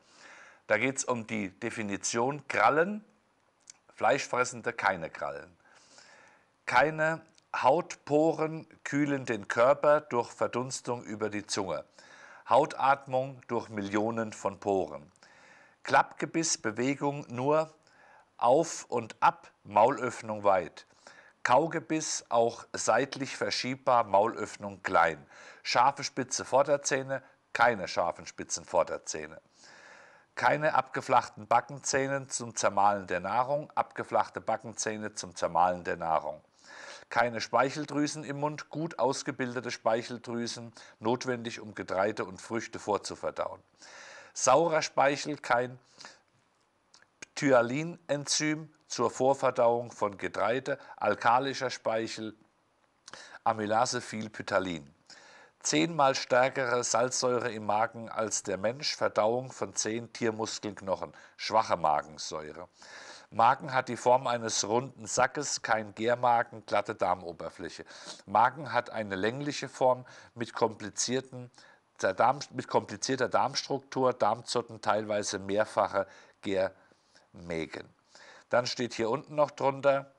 Da geht es um die Definition Krallen, Fleischfressende keine Krallen. Keine Hautporen kühlen den Körper durch Verdunstung über die Zunge. Hautatmung durch Millionen von Poren. Klappgebissbewegung nur auf und ab, Maulöffnung weit. Kaugebiss auch seitlich verschiebbar, Maulöffnung klein. Scharfe spitze Vorderzähne, keine scharfen spitzen Vorderzähne. Keine abgeflachten Backenzähne zum Zermahlen der Nahrung, abgeflachte Backenzähne zum Zermahlen der Nahrung. Keine Speicheldrüsen im Mund, gut ausgebildete Speicheldrüsen, notwendig, um Getreide und Früchte vorzuverdauen. Saurer Speichel, kein Thyalinenzym zur Vorverdauung von Getreide, alkalischer Speichel, Amylasephyllpytalin zehnmal stärkere Salzsäure im Magen als der Mensch, Verdauung von zehn Tiermuskelknochen, schwache Magensäure. Magen hat die Form eines runden Sackes, kein Gärmagen, glatte Darmoberfläche. Magen hat eine längliche Form mit, komplizierten, Darm, mit komplizierter Darmstruktur, Darmzotten, teilweise mehrfache Gärmägen. Dann steht hier unten noch drunter,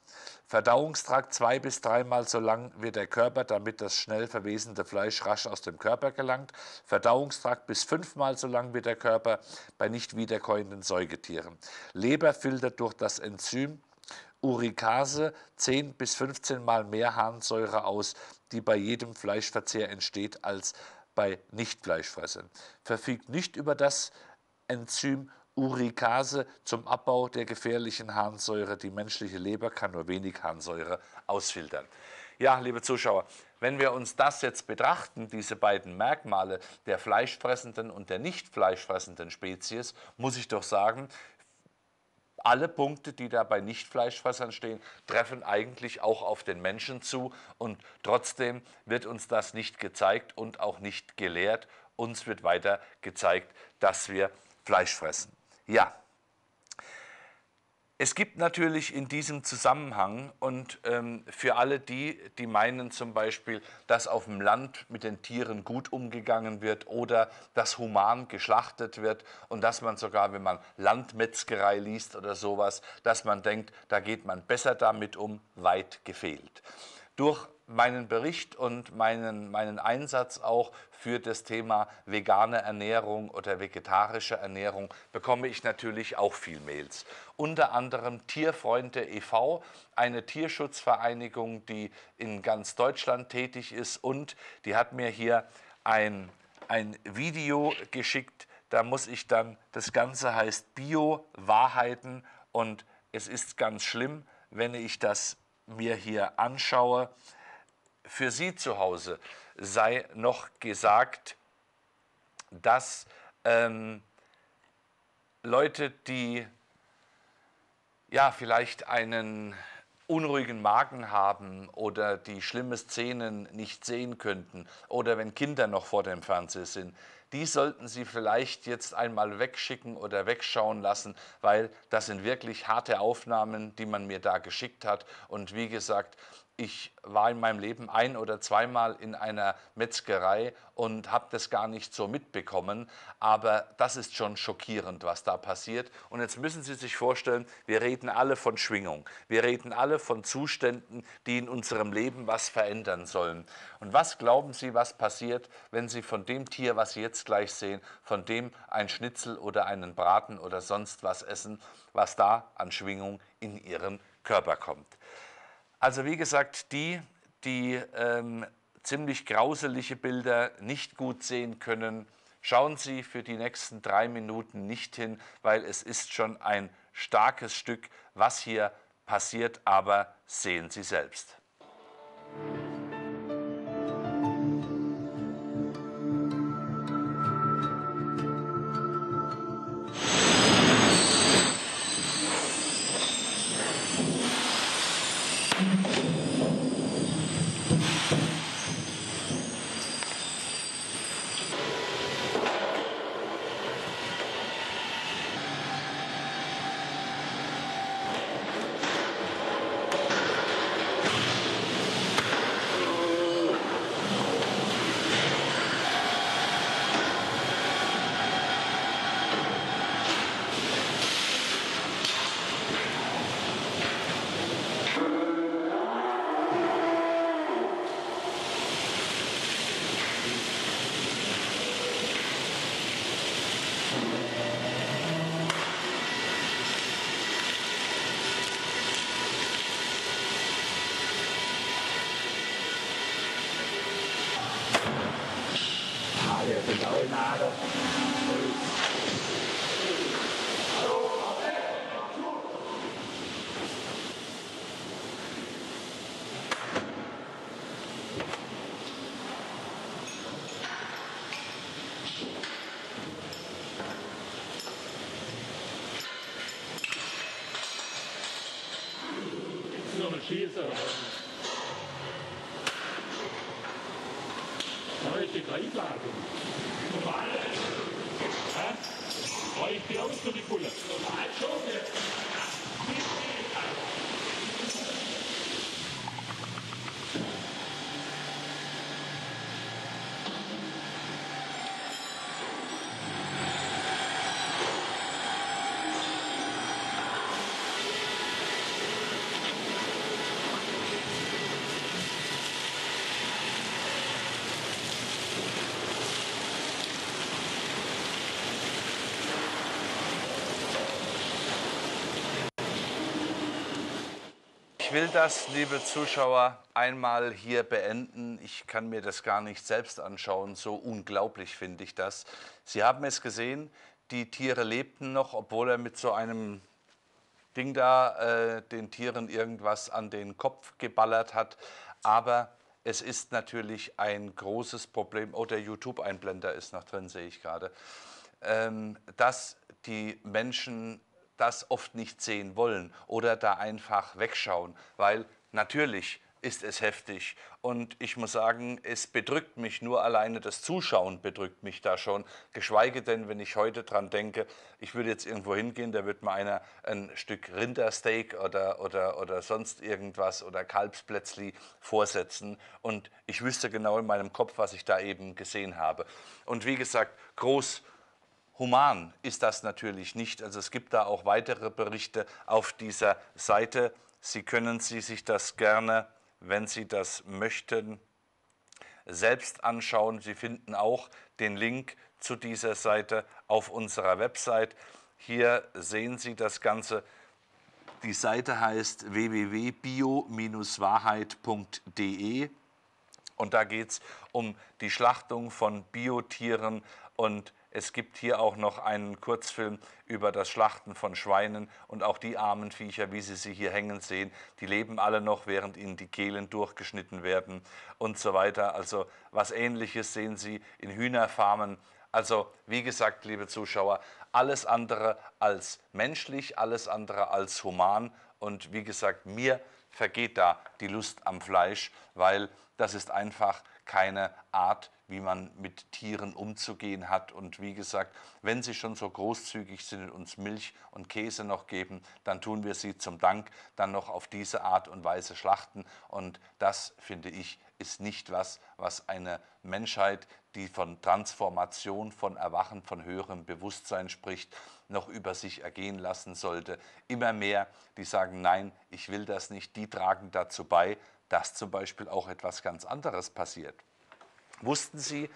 Verdauungstrakt zwei bis dreimal so lang wie der Körper, damit das schnell verwesende Fleisch rasch aus dem Körper gelangt. Verdauungstrakt bis fünfmal so lang wie der Körper bei nicht wiederkäuenden Säugetieren. Leber filtert durch das Enzym Urikase 10 bis 15 Mal mehr Harnsäure aus, die bei jedem Fleischverzehr entsteht, als bei Nichtfleischfressern. Verfügt nicht über das Enzym Urikase zum Abbau der gefährlichen Harnsäure. Die menschliche Leber kann nur wenig Harnsäure ausfiltern. Ja, liebe Zuschauer, wenn wir uns das jetzt betrachten, diese beiden Merkmale der fleischfressenden und der nicht fleischfressenden Spezies, muss ich doch sagen, alle Punkte, die da bei Nicht-Fleischfressern stehen, treffen eigentlich auch auf den Menschen zu. Und trotzdem wird uns das nicht gezeigt und auch nicht gelehrt. Uns wird weiter gezeigt, dass wir Fleisch fressen. Ja. Es gibt natürlich in diesem Zusammenhang und ähm, für alle die, die meinen zum Beispiel, dass auf dem Land mit den Tieren gut umgegangen wird oder dass human geschlachtet wird und dass man sogar, wenn man Landmetzgerei liest oder sowas, dass man denkt, da geht man besser damit um, weit gefehlt. Durch meinen Bericht und meinen, meinen Einsatz auch für das Thema vegane Ernährung oder vegetarische Ernährung bekomme ich natürlich auch viel Mails. Unter anderem Tierfreunde e.V., eine Tierschutzvereinigung, die in ganz Deutschland tätig ist und die hat mir hier ein, ein Video geschickt. Da muss ich dann, das Ganze heißt Bio-Wahrheiten und es ist ganz schlimm, wenn ich das mir hier anschaue für Sie zu Hause sei noch gesagt, dass ähm, Leute, die ja vielleicht einen unruhigen Magen haben oder die schlimme Szenen nicht sehen könnten oder wenn Kinder noch vor dem Fernseher sind, die sollten Sie vielleicht jetzt einmal wegschicken oder wegschauen lassen, weil das sind wirklich harte Aufnahmen, die man mir da geschickt hat. Und wie gesagt, ich war in meinem Leben ein oder zweimal in einer Metzgerei und habe das gar nicht so mitbekommen. Aber das ist schon schockierend, was da passiert. Und jetzt müssen Sie sich vorstellen, wir reden alle von Schwingung. Wir reden alle von Zuständen, die in unserem Leben was verändern sollen. Und was glauben Sie, was passiert, wenn Sie von dem Tier, was Sie jetzt gleich sehen, von dem ein Schnitzel oder einen Braten oder sonst was essen, was da an Schwingung in Ihren Körper kommt? Also wie gesagt, die, die ähm, ziemlich grauselige Bilder nicht gut sehen können, schauen Sie für die nächsten drei Minuten nicht hin, weil es ist schon ein starkes Stück, was hier passiert, aber sehen Sie selbst. Die Einladung. Normal. Hä? Euch die aus für die Pulle. Normal schon. Will das, liebe Zuschauer, einmal hier beenden. Ich kann mir das gar nicht selbst anschauen. So unglaublich finde ich das. Sie haben es gesehen, die Tiere lebten noch, obwohl er mit so einem Ding da äh, den Tieren irgendwas an den Kopf geballert hat. Aber es ist natürlich ein großes Problem. Oh, der YouTube-Einblender ist noch drin, sehe ich gerade. Ähm, dass die Menschen das oft nicht sehen wollen oder da einfach wegschauen, weil natürlich ist es heftig. Und ich muss sagen, es bedrückt mich nur alleine, das Zuschauen bedrückt mich da schon. Geschweige denn, wenn ich heute dran denke, ich würde jetzt irgendwo hingehen, da wird mir einer ein Stück Rindersteak oder, oder, oder sonst irgendwas oder Kalbsplätzli vorsetzen. Und ich wüsste genau in meinem Kopf, was ich da eben gesehen habe. Und wie gesagt, groß Human ist das natürlich nicht. Also es gibt da auch weitere Berichte auf dieser Seite. Sie können Sie sich das gerne, wenn Sie das möchten, selbst anschauen. Sie finden auch den Link zu dieser Seite auf unserer Website. Hier sehen Sie das Ganze. Die Seite heißt www.bio-wahrheit.de und da geht es um die Schlachtung von Biotieren und es gibt hier auch noch einen Kurzfilm über das Schlachten von Schweinen und auch die armen Viecher, wie Sie sie hier hängen sehen, die leben alle noch, während ihnen die Kehlen durchgeschnitten werden und so weiter. Also was ähnliches sehen Sie in Hühnerfarmen. Also wie gesagt, liebe Zuschauer, alles andere als menschlich, alles andere als human und wie gesagt, mir vergeht da die Lust am Fleisch, weil das ist einfach keine Art, wie man mit Tieren umzugehen hat. Und wie gesagt, wenn Sie schon so großzügig sind und uns Milch und Käse noch geben, dann tun wir Sie zum Dank dann noch auf diese Art und Weise schlachten. Und das, finde ich, ist nicht was, was eine Menschheit, die von Transformation, von Erwachen, von höherem Bewusstsein spricht, noch über sich ergehen lassen sollte. Immer mehr, die sagen, nein, ich will das nicht, die tragen dazu bei, dass zum Beispiel auch etwas ganz anderes passiert. Wussten Sie,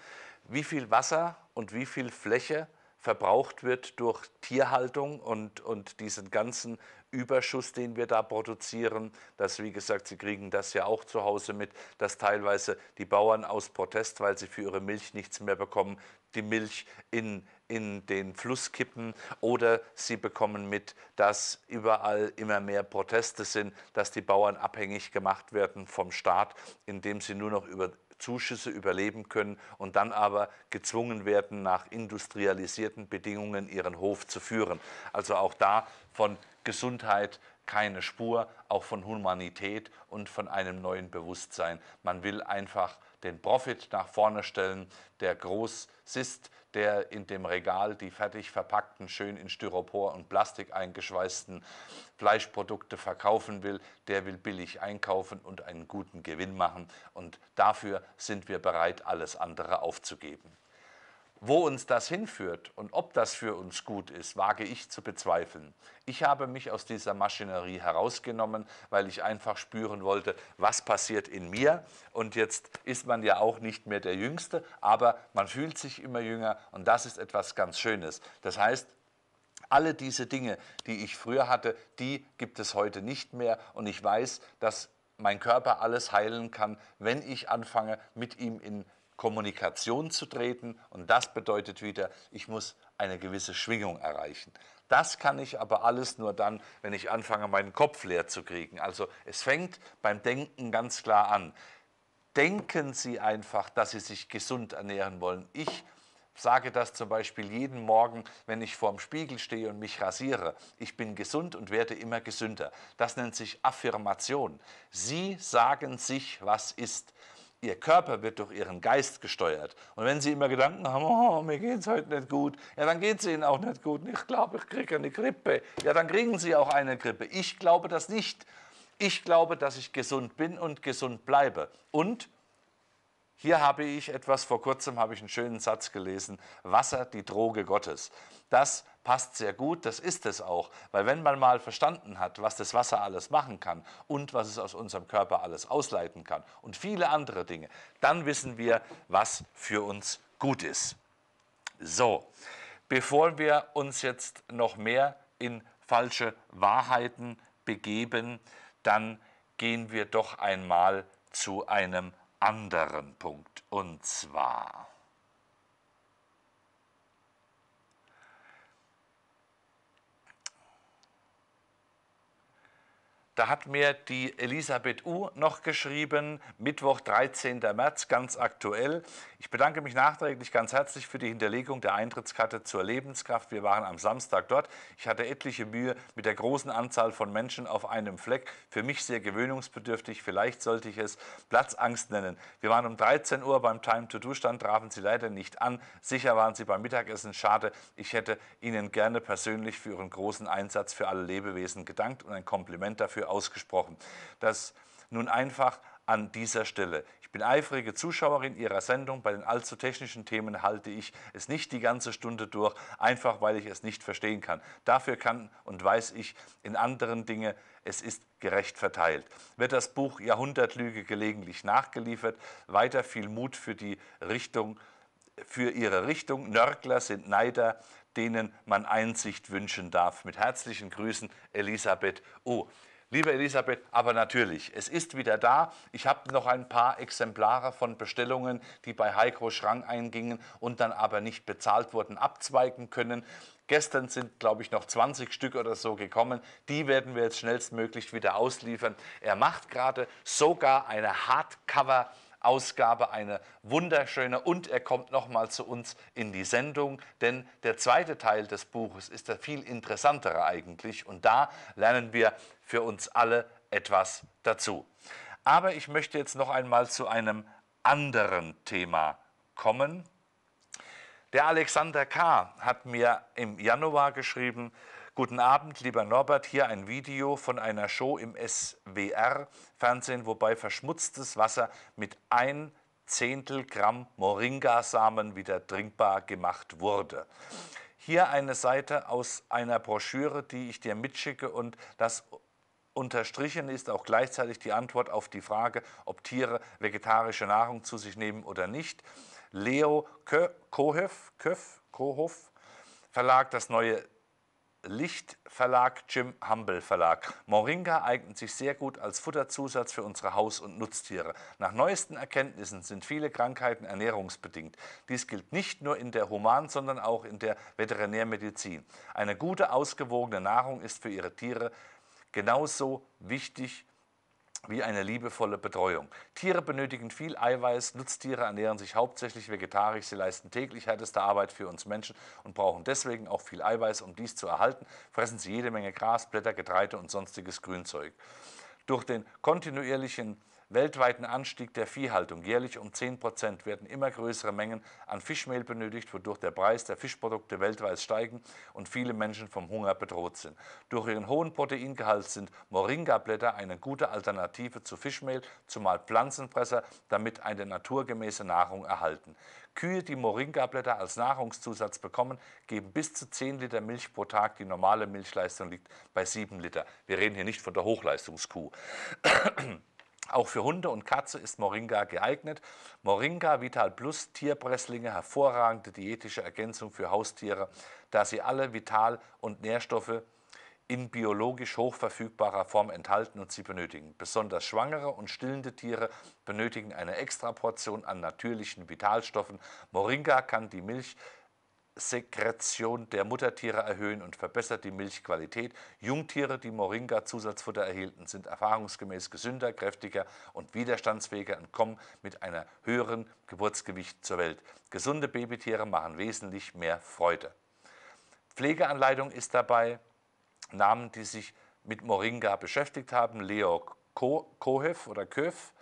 wie viel Wasser und wie viel Fläche verbraucht wird durch Tierhaltung und, und diesen ganzen Überschuss, den wir da produzieren. Das, wie gesagt, Sie kriegen das ja auch zu Hause mit, dass teilweise die Bauern aus Protest, weil sie für ihre Milch nichts mehr bekommen, die Milch in, in den Fluss kippen oder sie bekommen mit, dass überall immer mehr Proteste sind, dass die Bauern abhängig gemacht werden vom Staat, indem sie nur noch über Zuschüsse überleben können und dann aber gezwungen werden, nach industrialisierten Bedingungen ihren Hof zu führen. Also auch da von Gesundheit keine Spur, auch von Humanität und von einem neuen Bewusstsein. Man will einfach den Profit nach vorne stellen, der groß ist, der in dem Regal die fertig verpackten, schön in Styropor und Plastik eingeschweißten Fleischprodukte verkaufen will, der will billig einkaufen und einen guten Gewinn machen. Und dafür sind wir bereit, alles andere aufzugeben. Wo uns das hinführt und ob das für uns gut ist, wage ich zu bezweifeln. Ich habe mich aus dieser Maschinerie herausgenommen, weil ich einfach spüren wollte, was passiert in mir. Und jetzt ist man ja auch nicht mehr der Jüngste, aber man fühlt sich immer jünger und das ist etwas ganz Schönes. Das heißt, alle diese Dinge, die ich früher hatte, die gibt es heute nicht mehr und ich weiß, dass mein Körper alles heilen kann, wenn ich anfange, mit ihm in Kommunikation zu treten. Und das bedeutet wieder, ich muss eine gewisse Schwingung erreichen. Das kann ich aber alles nur dann, wenn ich anfange, meinen Kopf leer zu kriegen. Also es fängt beim Denken ganz klar an. Denken Sie einfach, dass Sie sich gesund ernähren wollen. Ich sage das zum Beispiel jeden Morgen, wenn ich vorm Spiegel stehe und mich rasiere. Ich bin gesund und werde immer gesünder. Das nennt sich Affirmation. Sie sagen sich, was ist. Ihr Körper wird durch Ihren Geist gesteuert. Und wenn Sie immer Gedanken haben, oh, mir geht es heute nicht gut, ja, dann geht es Ihnen auch nicht gut. Ich glaube, ich kriege eine Grippe. Ja, dann kriegen Sie auch eine Grippe. Ich glaube das nicht. Ich glaube, dass ich gesund bin und gesund bleibe. Und hier habe ich etwas, vor kurzem habe ich einen schönen Satz gelesen, Wasser, die Droge Gottes. Das passt sehr gut, das ist es auch, weil wenn man mal verstanden hat, was das Wasser alles machen kann und was es aus unserem Körper alles ausleiten kann und viele andere Dinge, dann wissen wir, was für uns gut ist. So, bevor wir uns jetzt noch mehr in falsche Wahrheiten begeben, dann gehen wir doch einmal zu einem anderen Punkt. Und zwar Da hat mir die Elisabeth U. noch geschrieben, Mittwoch, 13. März, ganz aktuell. Ich bedanke mich nachträglich ganz herzlich für die Hinterlegung der Eintrittskarte zur Lebenskraft. Wir waren am Samstag dort. Ich hatte etliche Mühe mit der großen Anzahl von Menschen auf einem Fleck. Für mich sehr gewöhnungsbedürftig. Vielleicht sollte ich es Platzangst nennen. Wir waren um 13 Uhr beim Time-to-Do-Stand, trafen Sie leider nicht an. Sicher waren Sie beim Mittagessen. Schade. Ich hätte Ihnen gerne persönlich für Ihren großen Einsatz für alle Lebewesen gedankt und ein Kompliment dafür ausgesprochen. Das nun einfach an dieser Stelle. Ich bin eifrige Zuschauerin Ihrer Sendung. Bei den allzu technischen Themen halte ich es nicht die ganze Stunde durch, einfach weil ich es nicht verstehen kann. Dafür kann und weiß ich in anderen Dingen, es ist gerecht verteilt. Wird das Buch Jahrhundertlüge gelegentlich nachgeliefert, weiter viel Mut für die Richtung, für ihre Richtung. Nörgler sind Neider, denen man Einsicht wünschen darf. Mit herzlichen Grüßen, Elisabeth O. Liebe Elisabeth, aber natürlich, es ist wieder da. Ich habe noch ein paar Exemplare von Bestellungen, die bei Heiko Schrang eingingen und dann aber nicht bezahlt wurden, abzweigen können. Gestern sind, glaube ich, noch 20 Stück oder so gekommen. Die werden wir jetzt schnellstmöglich wieder ausliefern. Er macht gerade sogar eine Hardcover- Ausgabe, eine wunderschöne und er kommt nochmal zu uns in die Sendung, denn der zweite Teil des Buches ist der viel interessantere eigentlich und da lernen wir für uns alle etwas dazu. Aber ich möchte jetzt noch einmal zu einem anderen Thema kommen. Der Alexander K. hat mir im Januar geschrieben, Guten Abend, lieber Norbert, hier ein Video von einer Show im SWR-Fernsehen, wobei verschmutztes Wasser mit ein Zehntel Gramm Moringa-Samen wieder trinkbar gemacht wurde. Hier eine Seite aus einer Broschüre, die ich dir mitschicke und das unterstrichen ist auch gleichzeitig die Antwort auf die Frage, ob Tiere vegetarische Nahrung zu sich nehmen oder nicht. Leo Kohoff, Köf, Kohoff Verlag, das neue Lichtverlag, Jim Humble Verlag. Moringa eignet sich sehr gut als Futterzusatz für unsere Haus- und Nutztiere. Nach neuesten Erkenntnissen sind viele Krankheiten ernährungsbedingt. Dies gilt nicht nur in der Human-, sondern auch in der Veterinärmedizin. Eine gute, ausgewogene Nahrung ist für ihre Tiere genauso wichtig wie eine liebevolle Betreuung. Tiere benötigen viel Eiweiß, Nutztiere ernähren sich hauptsächlich vegetarisch, sie leisten täglich härteste Arbeit für uns Menschen und brauchen deswegen auch viel Eiweiß. Um dies zu erhalten, fressen sie jede Menge Gras, Blätter, Getreide und sonstiges Grünzeug. Durch den kontinuierlichen weltweiten Anstieg der Viehhaltung jährlich um 10 Prozent werden immer größere Mengen an Fischmehl benötigt, wodurch der Preis der Fischprodukte weltweit steigen und viele Menschen vom Hunger bedroht sind. Durch ihren hohen Proteingehalt sind Moringa-Blätter eine gute Alternative zu Fischmehl, zumal Pflanzenfresser damit eine naturgemäße Nahrung erhalten. Kühe, die Moringa-Blätter als Nahrungszusatz bekommen, geben bis zu 10 Liter Milch pro Tag. Die normale Milchleistung liegt bei 7 Liter. Wir reden hier nicht von der Hochleistungskuh. Auch für Hunde und Katze ist Moringa geeignet. Moringa Vital Plus Tierpresslinge, hervorragende diätische Ergänzung für Haustiere, da sie alle Vital- und Nährstoffe in biologisch hochverfügbarer Form enthalten und sie benötigen. Besonders schwangere und stillende Tiere benötigen eine Extraportion an natürlichen Vitalstoffen. Moringa kann die Milch Sekretion der Muttertiere erhöhen und verbessert die Milchqualität. Jungtiere, die Moringa-Zusatzfutter erhielten, sind erfahrungsgemäß gesünder, kräftiger und widerstandsfähiger und kommen mit einer höheren Geburtsgewicht zur Welt. Gesunde Babytiere machen wesentlich mehr Freude. Pflegeanleitung ist dabei. Namen, die sich mit Moringa beschäftigt haben, Leo Kohev oder Köf,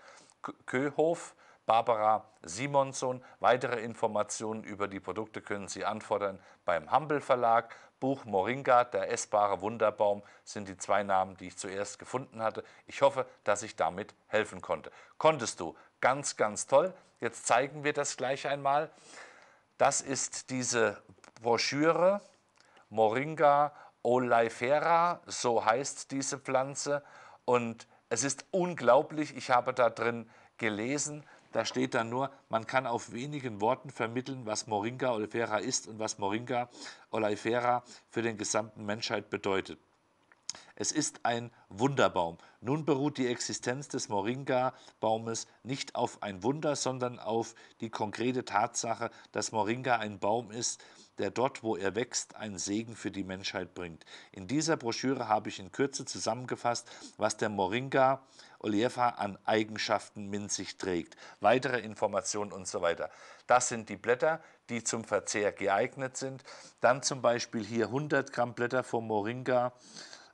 Köhof, Barbara Simonson. Weitere Informationen über die Produkte können Sie anfordern beim Humble Verlag. Buch Moringa, der essbare Wunderbaum, sind die zwei Namen, die ich zuerst gefunden hatte. Ich hoffe, dass ich damit helfen konnte. Konntest du? Ganz, ganz toll. Jetzt zeigen wir das gleich einmal. Das ist diese Broschüre Moringa oleifera, so heißt diese Pflanze. Und es ist unglaublich, ich habe da drin gelesen, da steht dann nur, man kann auf wenigen Worten vermitteln, was Moringa oleifera ist und was Moringa oleifera für den gesamten Menschheit bedeutet. Es ist ein Wunderbaum. Nun beruht die Existenz des Moringa-Baumes nicht auf ein Wunder, sondern auf die konkrete Tatsache, dass Moringa ein Baum ist, der dort, wo er wächst, einen Segen für die Menschheit bringt. In dieser Broschüre habe ich in Kürze zusammengefasst, was der Moringa Olieva an Eigenschaften mit sich trägt. Weitere Informationen und so weiter. Das sind die Blätter, die zum Verzehr geeignet sind. Dann zum Beispiel hier 100 Gramm Blätter vom Moringa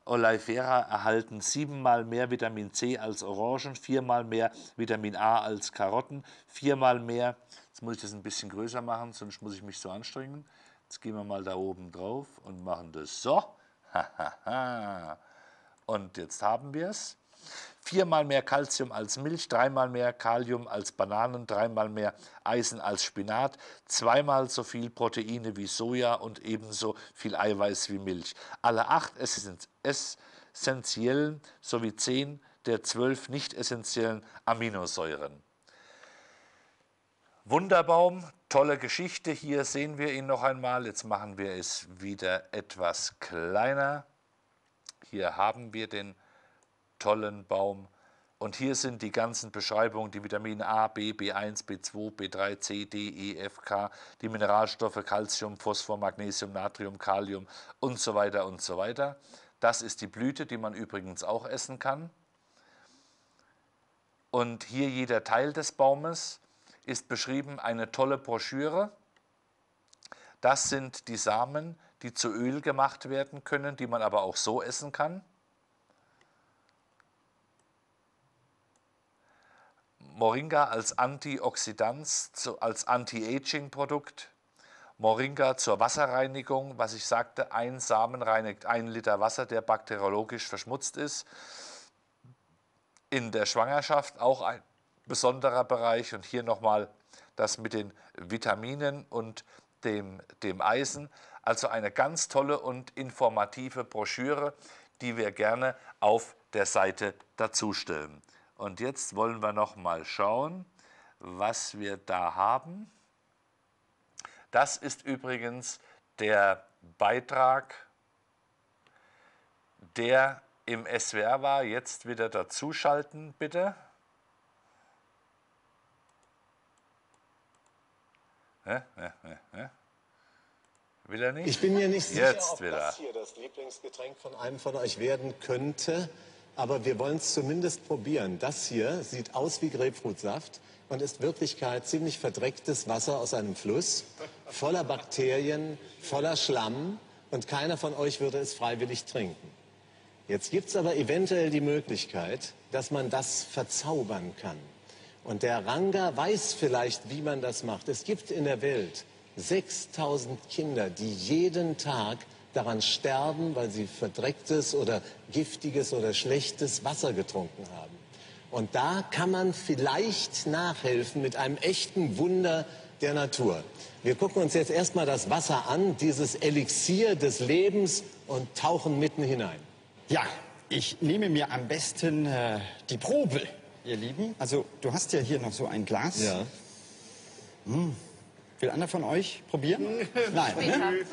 Oleifera erhalten siebenmal mehr Vitamin C als Orangen, viermal mehr Vitamin A als Karotten, viermal mehr, jetzt muss ich das ein bisschen größer machen, sonst muss ich mich so anstrengen, Jetzt gehen wir mal da oben drauf und machen das so. und jetzt haben wir es. Viermal mehr Kalzium als Milch, dreimal mehr Kalium als Bananen, dreimal mehr Eisen als Spinat, zweimal so viel Proteine wie Soja und ebenso viel Eiweiß wie Milch. Alle acht essentiellen sowie zehn der zwölf nicht essentiellen Aminosäuren. Wunderbaum, tolle Geschichte. Hier sehen wir ihn noch einmal. Jetzt machen wir es wieder etwas kleiner. Hier haben wir den tollen Baum. Und hier sind die ganzen Beschreibungen, die Vitamine A, B, B1, B2, B3, C, D, E, F, K, die Mineralstoffe Calcium, Phosphor, Magnesium, Natrium, Kalium und so weiter und so weiter. Das ist die Blüte, die man übrigens auch essen kann. Und hier jeder Teil des Baumes ist beschrieben eine tolle Broschüre. Das sind die Samen, die zu Öl gemacht werden können, die man aber auch so essen kann. Moringa als Antioxidant, zu- als Anti-Aging-Produkt. Moringa zur Wasserreinigung, was ich sagte, ein Samen reinigt ein Liter Wasser, der bakteriologisch verschmutzt ist. In der Schwangerschaft auch ein besonderer Bereich und hier nochmal das mit den Vitaminen und dem, dem Eisen. Also eine ganz tolle und informative Broschüre, die wir gerne auf der Seite dazustellen. Und jetzt wollen wir noch mal schauen, was wir da haben. Das ist übrigens der Beitrag, der im SWR war. Jetzt wieder dazuschalten, bitte. Hä? Hä? Hä? Will er nicht? Ich bin mir nicht sicher, Jetzt ob das hier das Lieblingsgetränk von einem von euch werden könnte. Aber wir wollen es zumindest probieren. Das hier sieht aus wie Grapefruitsaft und ist Wirklichkeit ziemlich verdrecktes Wasser aus einem Fluss, voller Bakterien, voller Schlamm. Und keiner von euch würde es freiwillig trinken. Jetzt gibt es aber eventuell die Möglichkeit, dass man das verzaubern kann. Und der Ranga weiß vielleicht, wie man das macht. Es gibt in der Welt 6000 Kinder, die jeden Tag daran sterben, weil sie verdrecktes oder giftiges oder schlechtes Wasser getrunken haben. Und da kann man vielleicht nachhelfen mit einem echten Wunder der Natur. Wir gucken uns jetzt erstmal das Wasser an, dieses Elixier des Lebens und tauchen mitten hinein. Ja, ich nehme mir am besten äh, die Probe, ihr Lieben. Also, du hast ja hier noch so ein Glas. Will einer von euch probieren? Nein. Ne?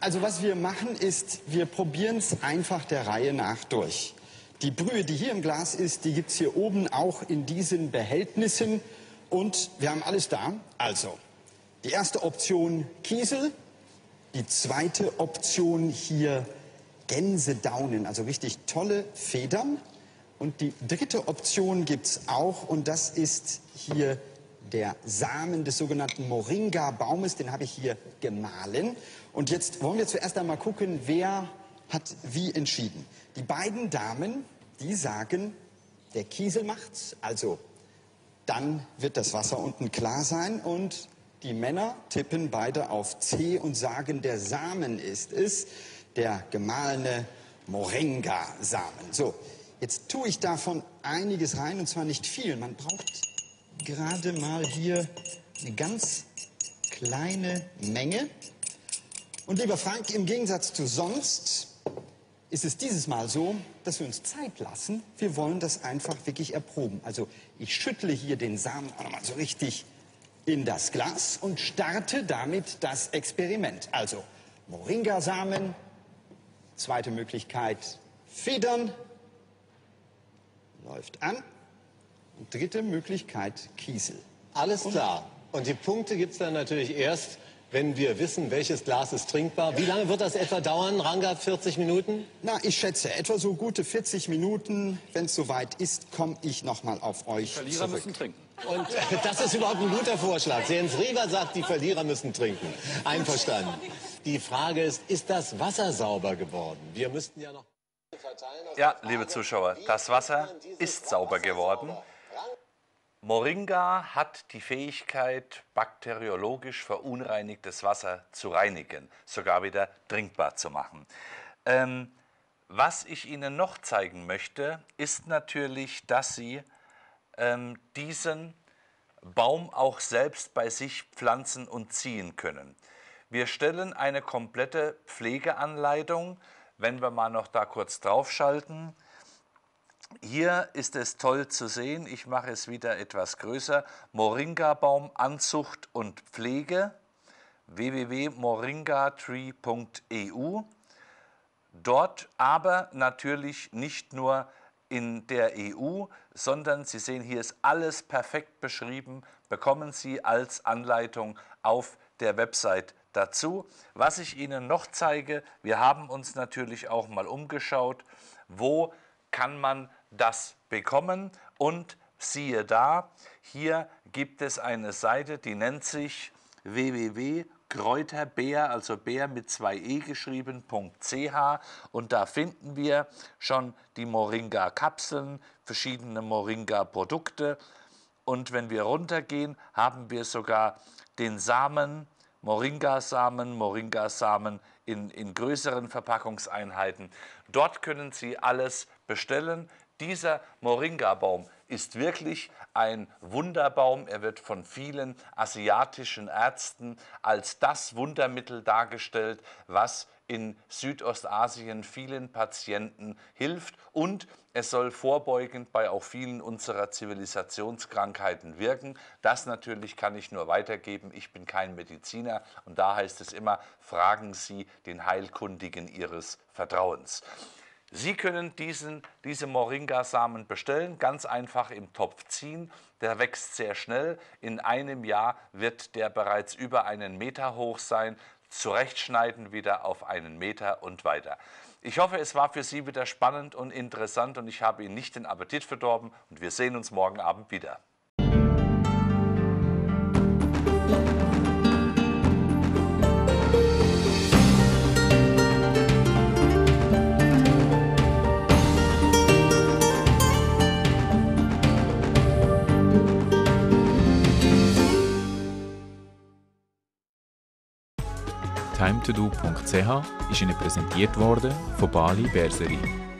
Also was wir machen ist, wir probieren es einfach der Reihe nach durch. Die Brühe, die hier im Glas ist, die gibt es hier oben auch in diesen Behältnissen. Und wir haben alles da. Also, die erste Option Kiesel, die zweite Option hier Gänsedaunen, also richtig tolle Federn. Und die dritte Option gibt es auch und das ist hier der Samen des sogenannten Moringa-Baumes, den habe ich hier gemahlen. Und jetzt wollen wir zuerst einmal gucken, wer hat wie entschieden. Die beiden Damen, die sagen, der Kiesel macht's, also dann wird das Wasser unten klar sein und die Männer tippen beide auf C und sagen, der Samen ist es, der gemahlene Moringa-Samen. So, jetzt tue ich davon einiges rein und zwar nicht viel. Man braucht gerade mal hier eine ganz kleine Menge. Und lieber Frank, im Gegensatz zu sonst ist es dieses Mal so, dass wir uns Zeit lassen. Wir wollen das einfach wirklich erproben. Also ich schüttle hier den Samen auch nochmal so richtig in das Glas und starte damit das Experiment. Also Moringa-Samen, zweite Möglichkeit Federn, läuft an. Und dritte Möglichkeit Kiesel. Alles klar. Und die Punkte gibt es dann natürlich erst, wenn wir wissen, welches Glas ist trinkbar. Wie lange wird das etwa dauern, Ranga? 40 Minuten? Na, ich schätze, etwa so gute 40 Minuten. Wenn es soweit ist, komme ich nochmal auf euch Verlierer zurück. müssen trinken. Und [LAUGHS] das ist überhaupt ein guter Vorschlag. Jens Rieger sagt, die Verlierer müssen trinken. Einverstanden. Die Frage ist, ist das Wasser sauber geworden? Wir müssten ja noch... Ja, liebe Zuschauer, das Wasser ist sauber geworden. Moringa hat die Fähigkeit, bakteriologisch verunreinigtes Wasser zu reinigen, sogar wieder trinkbar zu machen. Ähm, was ich Ihnen noch zeigen möchte, ist natürlich, dass Sie ähm, diesen Baum auch selbst bei sich pflanzen und ziehen können. Wir stellen eine komplette Pflegeanleitung, wenn wir mal noch da kurz draufschalten. Hier ist es toll zu sehen, ich mache es wieder etwas größer, Moringa-Baum Anzucht und Pflege, www.moringatree.eu. Dort aber natürlich nicht nur in der EU, sondern Sie sehen, hier ist alles perfekt beschrieben, bekommen Sie als Anleitung auf der Website dazu. Was ich Ihnen noch zeige, wir haben uns natürlich auch mal umgeschaut, wo kann man das bekommen und siehe da, hier gibt es eine Seite, die nennt sich www.kräuterbär, also Bär mit zwei e geschrieben.ch und da finden wir schon die Moringa-Kapseln, verschiedene Moringa-Produkte. Und wenn wir runtergehen, haben wir sogar den Samen, Moringa-Samen, Moringa-Samen in, in größeren Verpackungseinheiten. Dort können Sie alles bestellen. Dieser Moringa-Baum ist wirklich ein Wunderbaum. Er wird von vielen asiatischen Ärzten als das Wundermittel dargestellt, was in Südostasien vielen Patienten hilft und es soll vorbeugend bei auch vielen unserer Zivilisationskrankheiten wirken. Das natürlich kann ich nur weitergeben. Ich bin kein Mediziner und da heißt es immer, fragen Sie den Heilkundigen Ihres Vertrauens. Sie können diesen, diese Moringa-Samen bestellen, ganz einfach im Topf ziehen. Der wächst sehr schnell. In einem Jahr wird der bereits über einen Meter hoch sein. Zurechtschneiden wieder auf einen Meter und weiter. Ich hoffe, es war für Sie wieder spannend und interessant und ich habe Ihnen nicht den Appetit verdorben und wir sehen uns morgen Abend wieder. timetodo.ch ist Ihnen präsentiert worden von Bali Berserie.